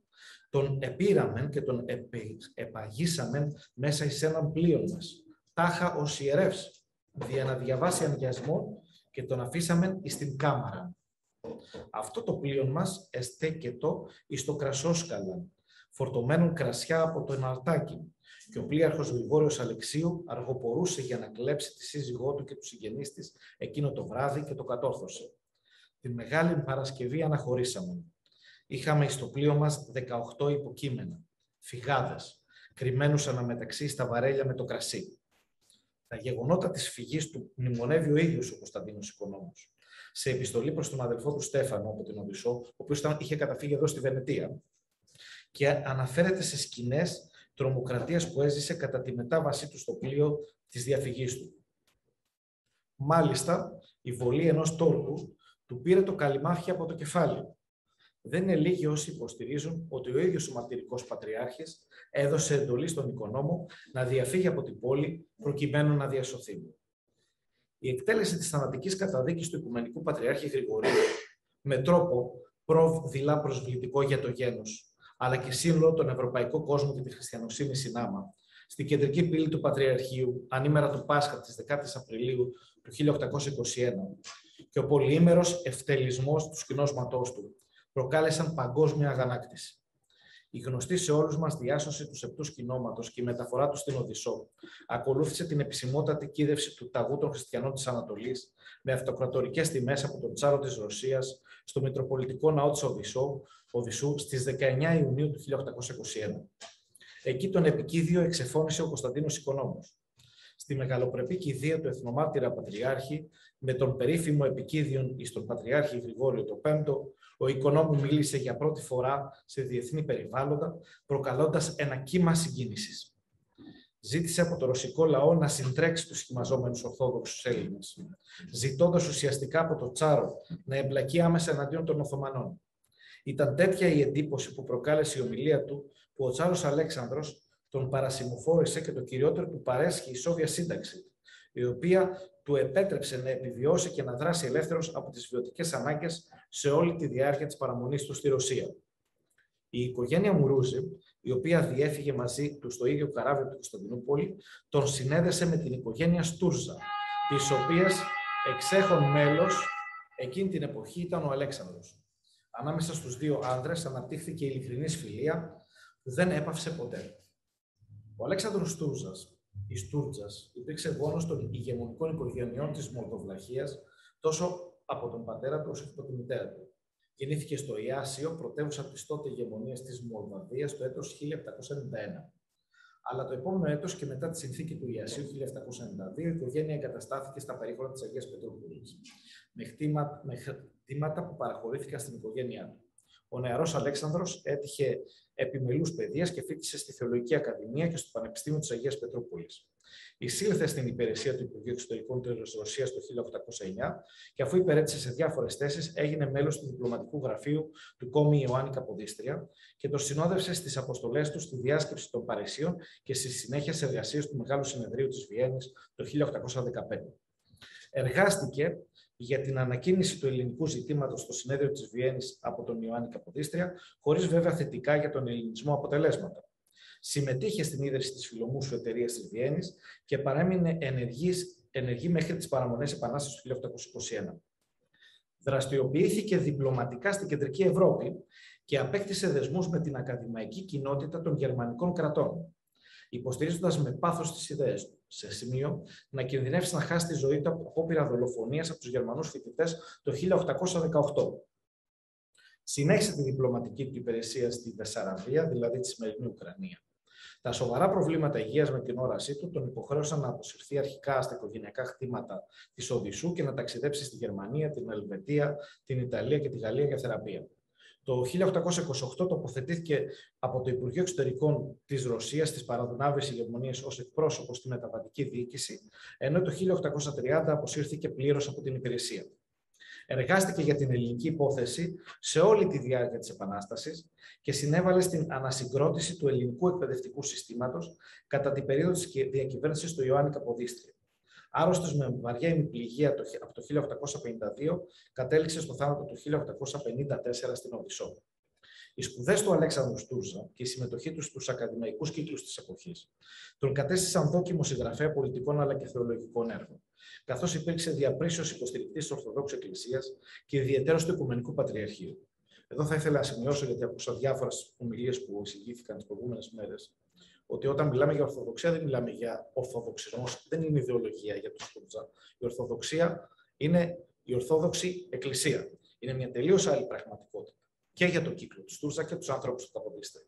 τον επήραμε και τον επαγήσαμε μέσα εις έναν πλοίο μας, τάχα ως ιερεύς, για να διαβάσει αγιασμό και τον αφήσαμε εις την κάμαρα. Αυτό το πλοίο μας εστέκετο εις το κρασόσκαλα, φορτωμένο κρασιά από το εναρτάκι, και ο πλοίαρχος Γρηγόριος Αλεξίου αργοπορούσε για να κλέψει τη σύζυγό του και τους συγγενείς της εκείνο το βράδυ και το κατόρθωσε. Την Μεγάλη Παρασκευή αναχωρήσαμε. Είχαμε στο πλοίο μας 18 υποκείμενα, φυγάδες, κρυμμένους αναμεταξύ στα βαρέλια με το κρασί. Τα γεγονότα της φυγής του μνημονεύει ο ίδιος ο Κωνσταντίνος Οικονόμος. Σε επιστολή προς τον αδελφό του Στέφανο από την Οδυσσό, ο οποίος είχε καταφύγει εδώ στη Βενετία, και αναφέρεται σε σκηνές τρομοκρατίας που έζησε κατά τη μετάβασή του στο πλοίο της διαφυγής του. Μάλιστα, η βολή ενός τόρκου του πήρε το καλυμάφι από το κεφάλι δεν είναι λίγοι όσοι υποστηρίζουν ότι ο ίδιος ο μαρτυρικός πατριάρχης έδωσε εντολή στον οικονόμο να διαφύγει από την πόλη προκειμένου να διασωθεί. Η εκτέλεση της θανατικής καταδίκης του Οικουμενικού Πατριάρχη Γρηγορίου με τρόπο προβδηλά προσβλητικό για το γένος, αλλά και σύνολο τον ευρωπαϊκό κόσμο και τη χριστιανοσύνη συνάμα, στην κεντρική πύλη του Πατριαρχείου, ανήμερα του Πάσχα της 10 Απριλίου του 1821, και ο πολυήμερος ευτελισμός του σκηνώσματός του, προκάλεσαν παγκόσμια αγανάκτηση. Η γνωστή σε όλους μας διάσωση του σεπτού κοινόματος και η μεταφορά του στην Οδυσσό ακολούθησε την επισημότατη κίδευση του ταγού των χριστιανών της Ανατολής με αυτοκρατορικές τιμές από τον Τσάρο της Ρωσίας στο Μητροπολιτικό Ναό της Οδυσσό, Οδυσσού στις 19 Ιουνίου του 1821. Εκεί τον επικίδιο εξεφώνησε ο Κωνσταντίνος Οικονόμος. Στη μεγαλοπρεπή κηδεία του Εθνομάρτυρα Πατριάρχη, με τον περίφημο επικίδιον εις τον Πατριάρχη Γρηγόριο το Πέμπτο, ο οικονόμου μίλησε για πρώτη φορά σε διεθνή περιβάλλοντα, προκαλώντας ένα κύμα συγκίνησης. Ζήτησε από το ρωσικό λαό να συντρέξει τους σχημαζόμενους Ορθόδοξους Έλληνες, ζητώντας ουσιαστικά από το Τσάρο να εμπλακεί άμεσα εναντίον των Οθωμανών. Ήταν τέτοια η εντύπωση που προκάλεσε η ομιλία του, που ο Τσάρος Αλέξανδρος τον παρασημοφόρησε και το κυριότερο του παρέσχει η Σόβια Σύνταξη, η οποία του επέτρεψε να επιβιώσει και να δράσει ελεύθερος από τις βιωτικές ανάγκες σε όλη τη διάρκεια της παραμονής του στη Ρωσία. Η οικογένεια Μουρούζη, η οποία διέφυγε μαζί του στο ίδιο καράβι του Κωνσταντινούπολη, τον συνέδεσε με την οικογένεια Στούρζα, της οποίας εξέχον μέλος εκείνη την εποχή ήταν ο Αλέξανδρος. Ανάμεσα στους δύο άνδρες αναπτύχθηκε η ειλικρινής φιλία που δεν έπαυσε ποτέ. Ο Αλέξανδρος Στούρζας η Στούρτζα υπήρξε γόνος των ηγεμονικών οικογενειών της Μολδοβλαχίας τόσο από τον πατέρα του όσο και από τη μητέρα του. Γεννήθηκε στο Ιάσιο, πρωτεύουσα της τότε ηγεμονίας της Μολδαβίας το έτος 1791. Αλλά το επόμενο έτος και μετά τη συνθήκη του Ιασίου 1792, η οικογένεια εγκαταστάθηκε στα περίχωρα της Αγίας Πετρούπολης, με, με χτήματα που παραχωρήθηκαν στην οικογένειά του. Ο νεαρός Αλέξανδρος έτυχε επιμελούς παιδείας και φίτησε στη Θεολογική Ακαδημία και στο Πανεπιστήμιο της Αγίας Πετρούπολη. Εισήλθε στην υπηρεσία του Υπουργείου Εξωτερικών της Ρωσίας το 1809 και αφού υπηρέτησε σε διάφορες θέσεις, έγινε μέλος του διπλωματικού γραφείου του κόμι Ιωάννη Καποδίστρια και το συνόδευσε στις αποστολές του στη διάσκεψη των Παρισίων και στη συνέχεια σε εργασίες του Μεγάλου Συνεδρίου της Βιέννης το 1815. Εργάστηκε για την ανακοίνηση του ελληνικού ζητήματος στο συνέδριο της Βιέννης από τον Ιωάννη Καποδίστρια, χωρίς βέβαια θετικά για τον ελληνισμό αποτελέσματα. Συμμετείχε στην ίδρυση της φιλομούσου εταιρείας της Βιέννης και παρέμεινε ενεργής, ενεργή μέχρι τις παραμονές Επανάστασης του 1821. Δραστηριοποιήθηκε διπλωματικά στην κεντρική Ευρώπη και απέκτησε δεσμούς με την ακαδημαϊκή κοινότητα των γερμανικών κρατών, υποστηρίζοντας με πάθος τις ιδέες του, σε σημείο να κινδυνεύσει να χάσει τη ζωή του από απόπειρα δολοφονίας από τους Γερμανούς φοιτητές το 1818. Συνέχισε τη διπλωματική του υπηρεσία στη Βεσαραβία, δηλαδή τη σημερινή Ουκρανία. Τα σοβαρά προβλήματα υγείας με την όρασή του τον υποχρέωσαν να αποσυρθεί αρχικά στα οικογενειακά χτήματα της Οδυσσού και να ταξιδέψει στη Γερμανία, την Ελβετία, την Ιταλία και τη Γαλλία για θεραπεία. Το 1828 τοποθετήθηκε από το Υπουργείο Εξωτερικών της Ρωσίας στις παραδονάβε ηγεμονίες ως εκπρόσωπος στη μεταβατική διοίκηση, ενώ το 1830 αποσύρθηκε πλήρως από την υπηρεσία. Εργάστηκε για την ελληνική υπόθεση σε όλη τη διάρκεια της Επανάστασης και συνέβαλε στην ανασυγκρότηση του ελληνικού εκπαιδευτικού συστήματος κατά την περίοδο της διακυβέρνησης του Ιωάννη Καποδίστρια. Άρρωστος με βαριά ημιπληγία από το 1852, κατέληξε στο θάνατο του 1854 στην Οδυσσό. Οι σπουδές του Αλέξανδρου Στούρζα και η συμμετοχή του στους ακαδημαϊκούς κύκλους της εποχής τον κατέστησαν δόκιμο συγγραφέα πολιτικών αλλά και θεολογικών έργων, καθώς υπήρξε διαπρίσιος υποστηρικτής της Ορθοδόξου Εκκλησίας και ιδιαίτερος του Οικουμενικού Πατριαρχείου. Εδώ θα ήθελα να σημειώσω, γιατί ακούσα διάφορες ομιλίες που εισηγήθηκαν τις προηγούμενες μέρες, ότι όταν μιλάμε για Ορθοδοξία δεν μιλάμε για Ορθοδοξισμό, δεν είναι ιδεολογία για τους Στούρτζα. Η Ορθοδοξία είναι η Ορθόδοξη Εκκλησία. Είναι μια τελείως άλλη πραγματικότητα και για τον κύκλο του Στούρτζα και τους ανθρώπου του Καποδίστρια.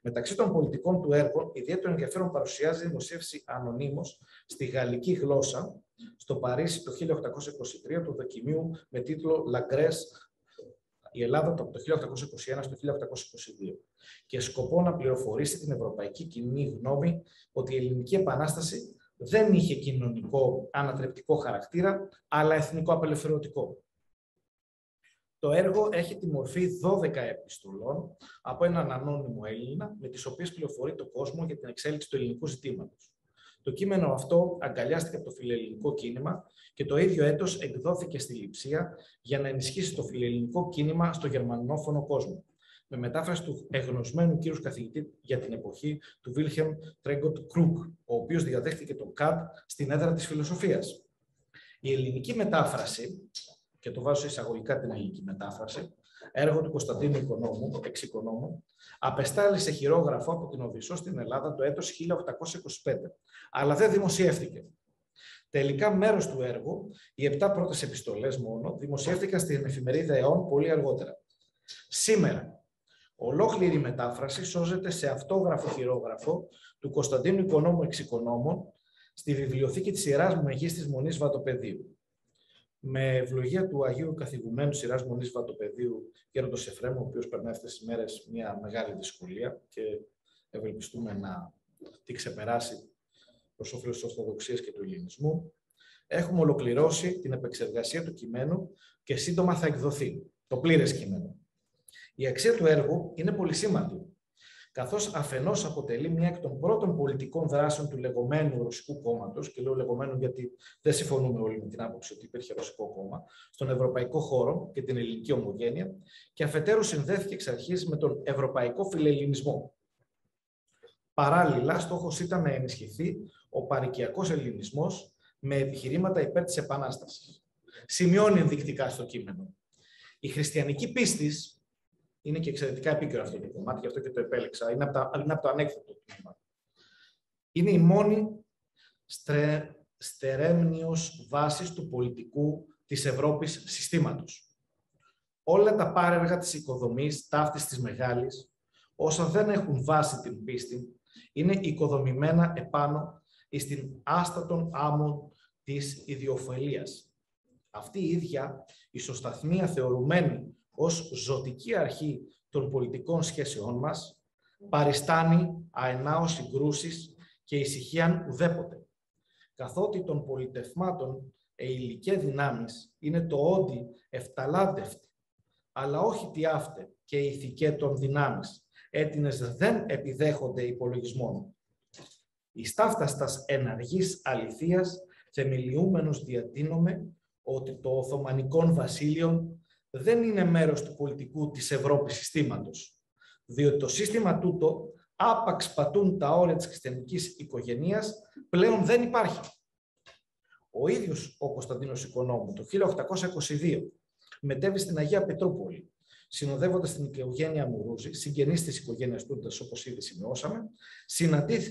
Μεταξύ των πολιτικών του έργων, ιδιαίτερο ενδιαφέρον παρουσιάζει η δημοσίευση ανωνύμως στη γαλλική γλώσσα στο Παρίσι το 1823 του δοκιμίου με τίτλο «Λαγκρές η Ελλάδα από το 1821 στο 1822 και σκοπό να πληροφορήσει την ευρωπαϊκή κοινή γνώμη ότι η ελληνική επανάσταση δεν είχε κοινωνικό ανατρεπτικό χαρακτήρα, αλλά εθνικό απελευθερωτικό. Το έργο έχει τη μορφή 12 επιστολών από έναν ανώνυμο Έλληνα, με τις οποίες πληροφορεί το κόσμο για την εξέλιξη του ελληνικού ζητήματος. Το κείμενο αυτό αγκαλιάστηκε από το φιλελληνικό κίνημα και το ίδιο έτος εκδόθηκε στη Λιψία για να ενισχύσει το φιλελληνικό κίνημα στο γερμανόφωνο κόσμο με μετάφραση του εγνωσμένου κύριου καθηγητή για την εποχή του Βίλχεμ Τρέγκοτ Κρούκ, ο οποίος διαδέχτηκε τον ΚΑΤ στην έδρα της φιλοσοφίας. Η ελληνική μετάφραση, και το βάζω εισαγωγικά την ελληνική μετάφραση, έργο του Κωνσταντίνου Οικονόμου, εξοικονόμου, απεστάλησε χειρόγραφο από την Οδυσσό στην Ελλάδα το έτος 1825, αλλά δεν δημοσιεύτηκε. Τελικά μέρος του έργου, οι επτά πρώτες επιστολές μόνο, δημοσιεύτηκαν στην εφημερίδα ΕΟΝ πολύ αργότερα. Σήμερα, ολόκληρη μετάφραση σώζεται σε αυτόγραφο χειρόγραφο του Κωνσταντίνου Οικονόμου Εξοικονόμων στη βιβλιοθήκη της Ιεράς Μεγής της Μονής Βατοπεδίου με ευλογία του Αγίου Καθηγουμένου Σειράς Μονής Βατοπεδίου Γέροντος Εφρέμου, ο οποίος περνάει αυτές τις μέρες μια μεγάλη δυσκολία και ευελπιστούμε να τη ξεπεράσει προς όφελος της Ορθοδοξίας και του Ελληνισμού. Έχουμε ολοκληρώσει την επεξεργασία του κειμένου και σύντομα θα εκδοθεί το πλήρες κείμενο. Η αξία του έργου είναι πολυσήμαντη καθώς αφενός αποτελεί μια εκ των πρώτων πολιτικών δράσεων του λεγόμενου Ρωσικού κόμματος, και λέω λεγόμενου γιατί δεν συμφωνούμε όλοι με την άποψη ότι υπήρχε Ρωσικό κόμμα, στον ευρωπαϊκό χώρο και την ελληνική ομογένεια, και αφετέρου συνδέθηκε εξ αρχής με τον ευρωπαϊκό φιλελληνισμό. Παράλληλα, στόχος ήταν να ενισχυθεί ο παρικιακός ελληνισμός με επιχειρήματα υπέρ της Επανάστασης. Σημειώνει ενδεικτικά στο κείμενο. Η χριστιανική πίστη είναι και εξαιρετικά επίκαιρο αυτό το κομμάτι, γι' αυτό και το επέλεξα. Είναι από, τα, είναι από το ανέκδοτο τμήμα. Είναι η μόνη στρε, στερέμνιος βάσης του πολιτικού της Ευρώπης συστήματος. Όλα τα πάρεργα της οικοδομής, ταύτης της μεγάλης, όσα δεν έχουν βάση την πίστη, είναι οικοδομημένα επάνω στην άστατον άμμο της ιδιοφελίας. Αυτή η ίδια ισοσταθμία θεωρουμένη ως ζωτική αρχή των πολιτικών σχέσεών μας, παριστάνει αενάως συγκρούσεις και ησυχίαν ουδέποτε. Καθότι των πολιτευμάτων εηλικέ δυνάμεις είναι το όντι εφταλάντευτη, αλλά όχι τι άφτε και ηθικέ των δυνάμεις, έτινες δεν επιδέχονται υπολογισμών. Η στάφταστας εναργής αληθείας θεμελιούμενος διατείνομαι ότι το Οθωμανικό Βασίλειο δεν είναι μέρος του πολιτικού της Ευρώπης συστήματος, διότι το σύστημα τούτο, άπαξ πατούν τα όρια της χριστιανικής οικογένειας, πλέον δεν υπάρχει. Ο ίδιος ο Κωνσταντίνος Οικονόμου το 1822 μετέβη στην Αγία Πετρούπολη, συνοδεύοντας την οικογένεια Μουρούζη, συγγενή της οικογένειας Τούντα, όπως ήδη σημειώσαμε,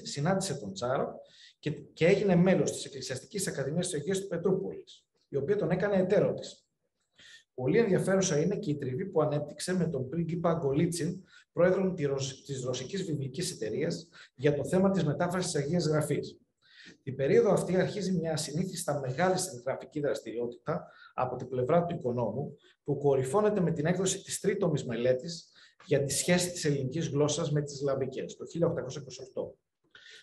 συνάντησε τον Τσάρο και, και έγινε μέλος της Εκκλησιαστικής Ακαδημίας της Αγίας του Πετρούπολης, η οποία τον έκανε εταίρο της. Πολύ ενδιαφέρουσα είναι και η τριβή που ανέπτυξε με τον πρίγκιπα Γκολίτσιν, πρόεδρο τη Ρωσικής Βιβλική Εταιρείας, για το θέμα της μετάφρασης της Αγίας Γραφής. Την περίοδο αυτή αρχίζει μια ασυνήθιστα μεγάλη συγγραφική δραστηριότητα από την πλευρά του οικονόμου, που κορυφώνεται με την έκδοση της τρίτομης μελέτης για τη σχέση της ελληνικής γλώσσας με τις Ισλαμικές, το 1828.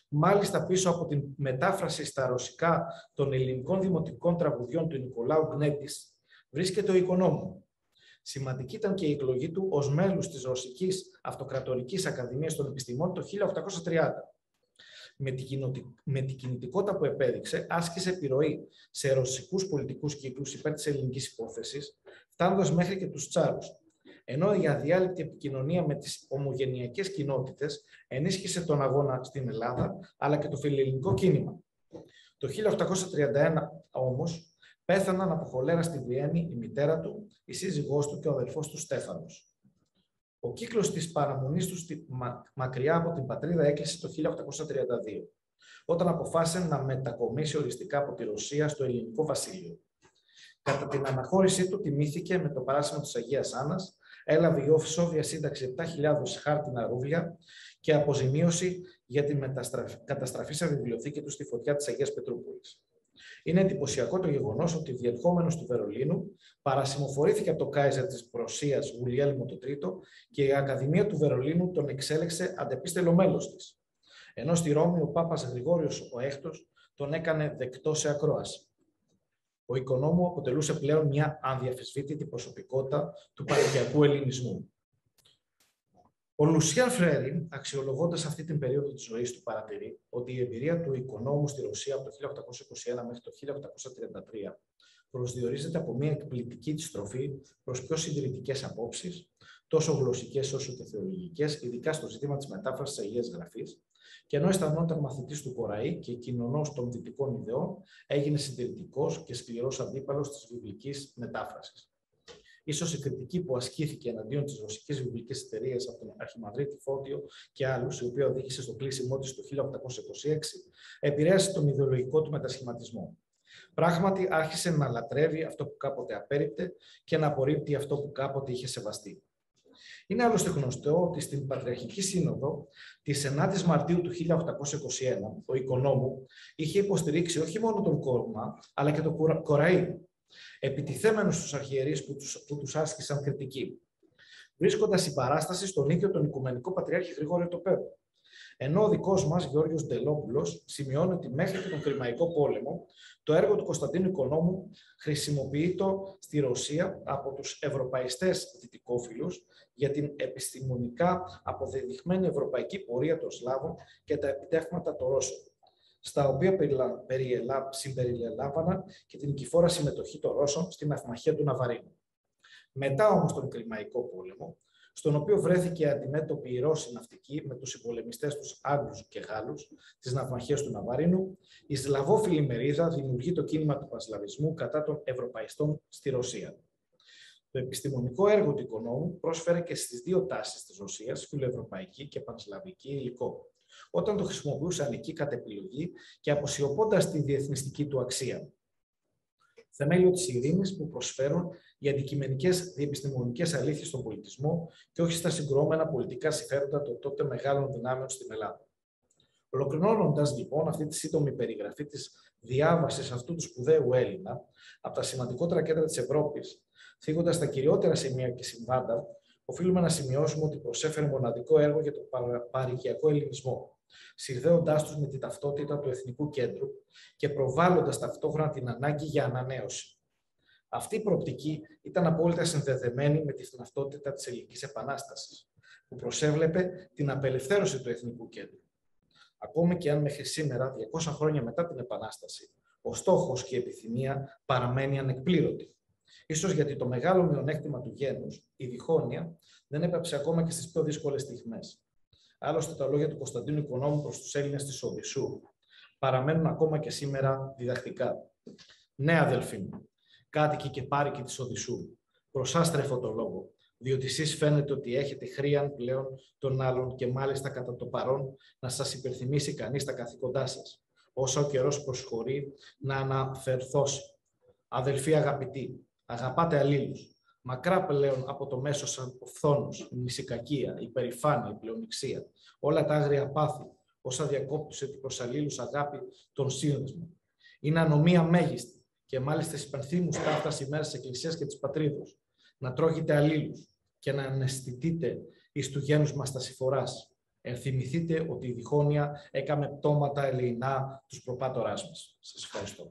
Μάλιστα πίσω από την μετάφραση στα ρωσικά των ελληνικών δημοτικών τραγουδιών του Νικολάου Γκνέτης βρίσκεται ο οικονόμου. Σημαντική ήταν και η εκλογή του ως μέλους της Ρωσικής Αυτοκρατορικής Ακαδημίας των Επιστημών το 1830 με την, κινητικότητα που επέδειξε, άσκησε επιρροή σε ρωσικούς πολιτικούς κύκλους υπέρ της ελληνικής υπόθεσης, φτάνοντας μέχρι και τους τσάρους. Ενώ η αδιάλειπτη επικοινωνία με τις ομογενειακές κοινότητες ενίσχυσε τον αγώνα στην Ελλάδα, αλλά και το φιλελληνικό κίνημα. Το 1831 όμως πέθαναν από χολέρα στη Βιέννη η μητέρα του, η σύζυγός του και ο αδελφός του Στέφανος. Ο κύκλος της παραμονής τους στη, μακριά από την πατρίδα έκλεισε το 1832, όταν αποφάσισε να μετακομίσει οριστικά από τη Ρωσία στο ελληνικό βασίλειο. Κατά την αναχώρησή του τιμήθηκε με το παράσημο της Αγίας Άννας, έλαβε η Όφησόβια σύνταξη 7.000 χάρτινα ρούβλια και αποζημίωση για την καταστραφή σε βιβλιοθήκη του στη φωτιά της Αγίας Πετρούπολης. Είναι εντυπωσιακό το γεγονός ότι διερχόμενος του Βερολίνου παρασημοφορήθηκε από το Κάιζερ της Ρωσίας Γουλιέλμο III και η Ακαδημία του Βερολίνου τον εξέλεξε αντεπίστελο μέλος της. Ενώ στη Ρώμη ο Πάπας Γρηγόριος ο Έκτος τον έκανε δεκτό σε ακρόαση. Ο οικονόμου αποτελούσε πλέον μια ανδιαφεσβήτητη προσωπικότητα του παραδοσιακού ελληνισμού. Ο Λουσιάν Φρέρι, αξιολογώντας αυτή την περίοδο της ζωής του, παρατηρεί ότι η εμπειρία του οικονόμου στη Ρωσία από το 1821 μέχρι το 1833 προσδιορίζεται από μια εκπληκτική της στροφή προς πιο συντηρητικές απόψεις, τόσο γλωσσικές όσο και θεολογικές, ειδικά στο ζήτημα της μετάφρασης της Αγίας Γραφής, και ενώ αισθανόταν μαθητής του Κοραή και κοινωνός των δυτικών ιδεών, έγινε συντηρητικός και σκληρός αντίπαλος της βιβλικής μετάφρασης ίσως η κριτική που ασκήθηκε εναντίον της ρωσικής βιβλικής εταιρείας από τον Αρχιμανδρίτη Φώτιο και άλλους, η οποία οδήγησε στο κλείσιμό της το 1826, επηρέασε τον ιδεολογικό του μετασχηματισμό. Πράγματι, άρχισε να λατρεύει αυτό που κάποτε απέριπτε και να απορρίπτει αυτό που κάποτε είχε σεβαστεί. Είναι άλλωστε γνωστό ότι στην Πατριαρχική Σύνοδο της 9η Μαρτίου του 1821, ο Οικονόμου είχε υποστηρίξει όχι μόνο τον Κόρμα, αλλά και τον Κοραή, επιτιθέμενος στους αρχιερείς που τους, που τους άσκησαν κριτική, βρίσκοντας συμπαράσταση στον ίδιο τον Οικουμενικό Πατριάρχη Γρηγόριο Τοπέδο. Ενώ ο δικός μας, Γιώργο Ντελόπουλος, σημειώνει ότι μέχρι και τον Κρημαϊκό Πόλεμο το έργο του Κωνσταντίνου Οικονόμου χρησιμοποιείται στη Ρωσία από τους ευρωπαϊστές δυτικόφιλους για την επιστημονικά αποδεδειγμένη ευρωπαϊκή πορεία των Σλάβων και τα επιτεύγματα των Ρώσων στα οποία συμπεριλάμβαναν και την νικηφόρα συμμετοχή των Ρώσων στην αυμαχία του Ναβαρίνου. Μετά όμως τον Κρημαϊκό πόλεμο, στον οποίο βρέθηκε αντιμέτωπη η Ρώση ναυτική με τους συμπολεμιστές τους Άγγλους και Γάλλους της ναυμαχίας του Ναβαρίνου, η Σλαβόφιλη μερίδα δημιουργεί το κίνημα του Πασλαβισμού κατά των Ευρωπαϊστών στη Ρωσία. Το επιστημονικό έργο του οικονόμου πρόσφερε και στις δύο τάσεις της Ρωσίας, φιλοευρωπαϊκή και πανσλαβική υλικό όταν το χρησιμοποιούσαν εκεί κατ' επιλογή και αποσιωπώντας τη διεθνιστική του αξία. Θεμέλιο της ειρήνης που προσφέρουν οι αντικειμενικές διεπιστημονικές αλήθειες στον πολιτισμό και όχι στα συγκρόμενα πολιτικά συμφέροντα των τότε μεγάλων δυνάμεων στην Ελλάδα. Ολοκληρώνοντας λοιπόν αυτή τη σύντομη περιγραφή της διάβασης αυτού του σπουδαίου Έλληνα από τα σημαντικότερα κέντρα της Ευρώπης, θίγοντα τα κυριότερα σημεία και συμβάντα, οφείλουμε να σημειώσουμε ότι προσέφερε μοναδικό έργο για τον παροικιακό ελληνισμό, συνδέοντάς τους με την ταυτότητα του Εθνικού Κέντρου και προβάλλοντας ταυτόχρονα την ανάγκη για ανανέωση. Αυτή η προοπτική ήταν απόλυτα συνδεδεμένη με τη ταυτότητα της Ελληνικής Επανάστασης, που προσέβλεπε την απελευθέρωση του Εθνικού Κέντρου. Ακόμη και αν μέχρι σήμερα, 200 χρόνια μετά την Επανάσταση, Ο στόχος και η επιθυμία παραμένει ανεκπλήρωτη. Ίσως γιατί το μεγάλο μειονέκτημα του γένους, η διχόνοια, δεν έπαψε ακόμα και στις πιο δύσκολες στιγμές. Άλλωστε τα λόγια του Κωνσταντίνου Οικονόμου προς τους Έλληνες της Οδυσσού παραμένουν ακόμα και σήμερα διδακτικά. Ναι, αδελφοί μου, κάτοικοι και πάρικοι της Οδυσσού, προσάστρεφω το λόγο, διότι εσείς φαίνεται ότι έχετε χρίαν πλέον των άλλων και μάλιστα κατά το παρόν να σας υπερθυμίσει κανείς τα καθήκοντά σας, όσο ο καιρός προσχωρεί να αναφερθώσει. Αδελφοί αγαπητοί, αγαπάτε αλλήλους, μακρά πλέον από το μέσο σαν φθόνος, η μυσικακία, η περηφάνεια, η πλεονεξία, όλα τα άγρια πάθη, όσα διακόπτουσε την προσαλλήλους αγάπη των σύνδεσμων. Είναι ανομία μέγιστη και μάλιστα υπενθύμους ταύτας ημέρας της Εκκλησίας και της Πατρίδος. Να τρώγετε αλλήλους και να αναισθητείτε εις του γένους μας τα συμφοράς. Ενθυμηθείτε ότι η διχόνοια έκαμε πτώματα ελεηνά τους προπάτοράς μας. Σας ευχαριστώ.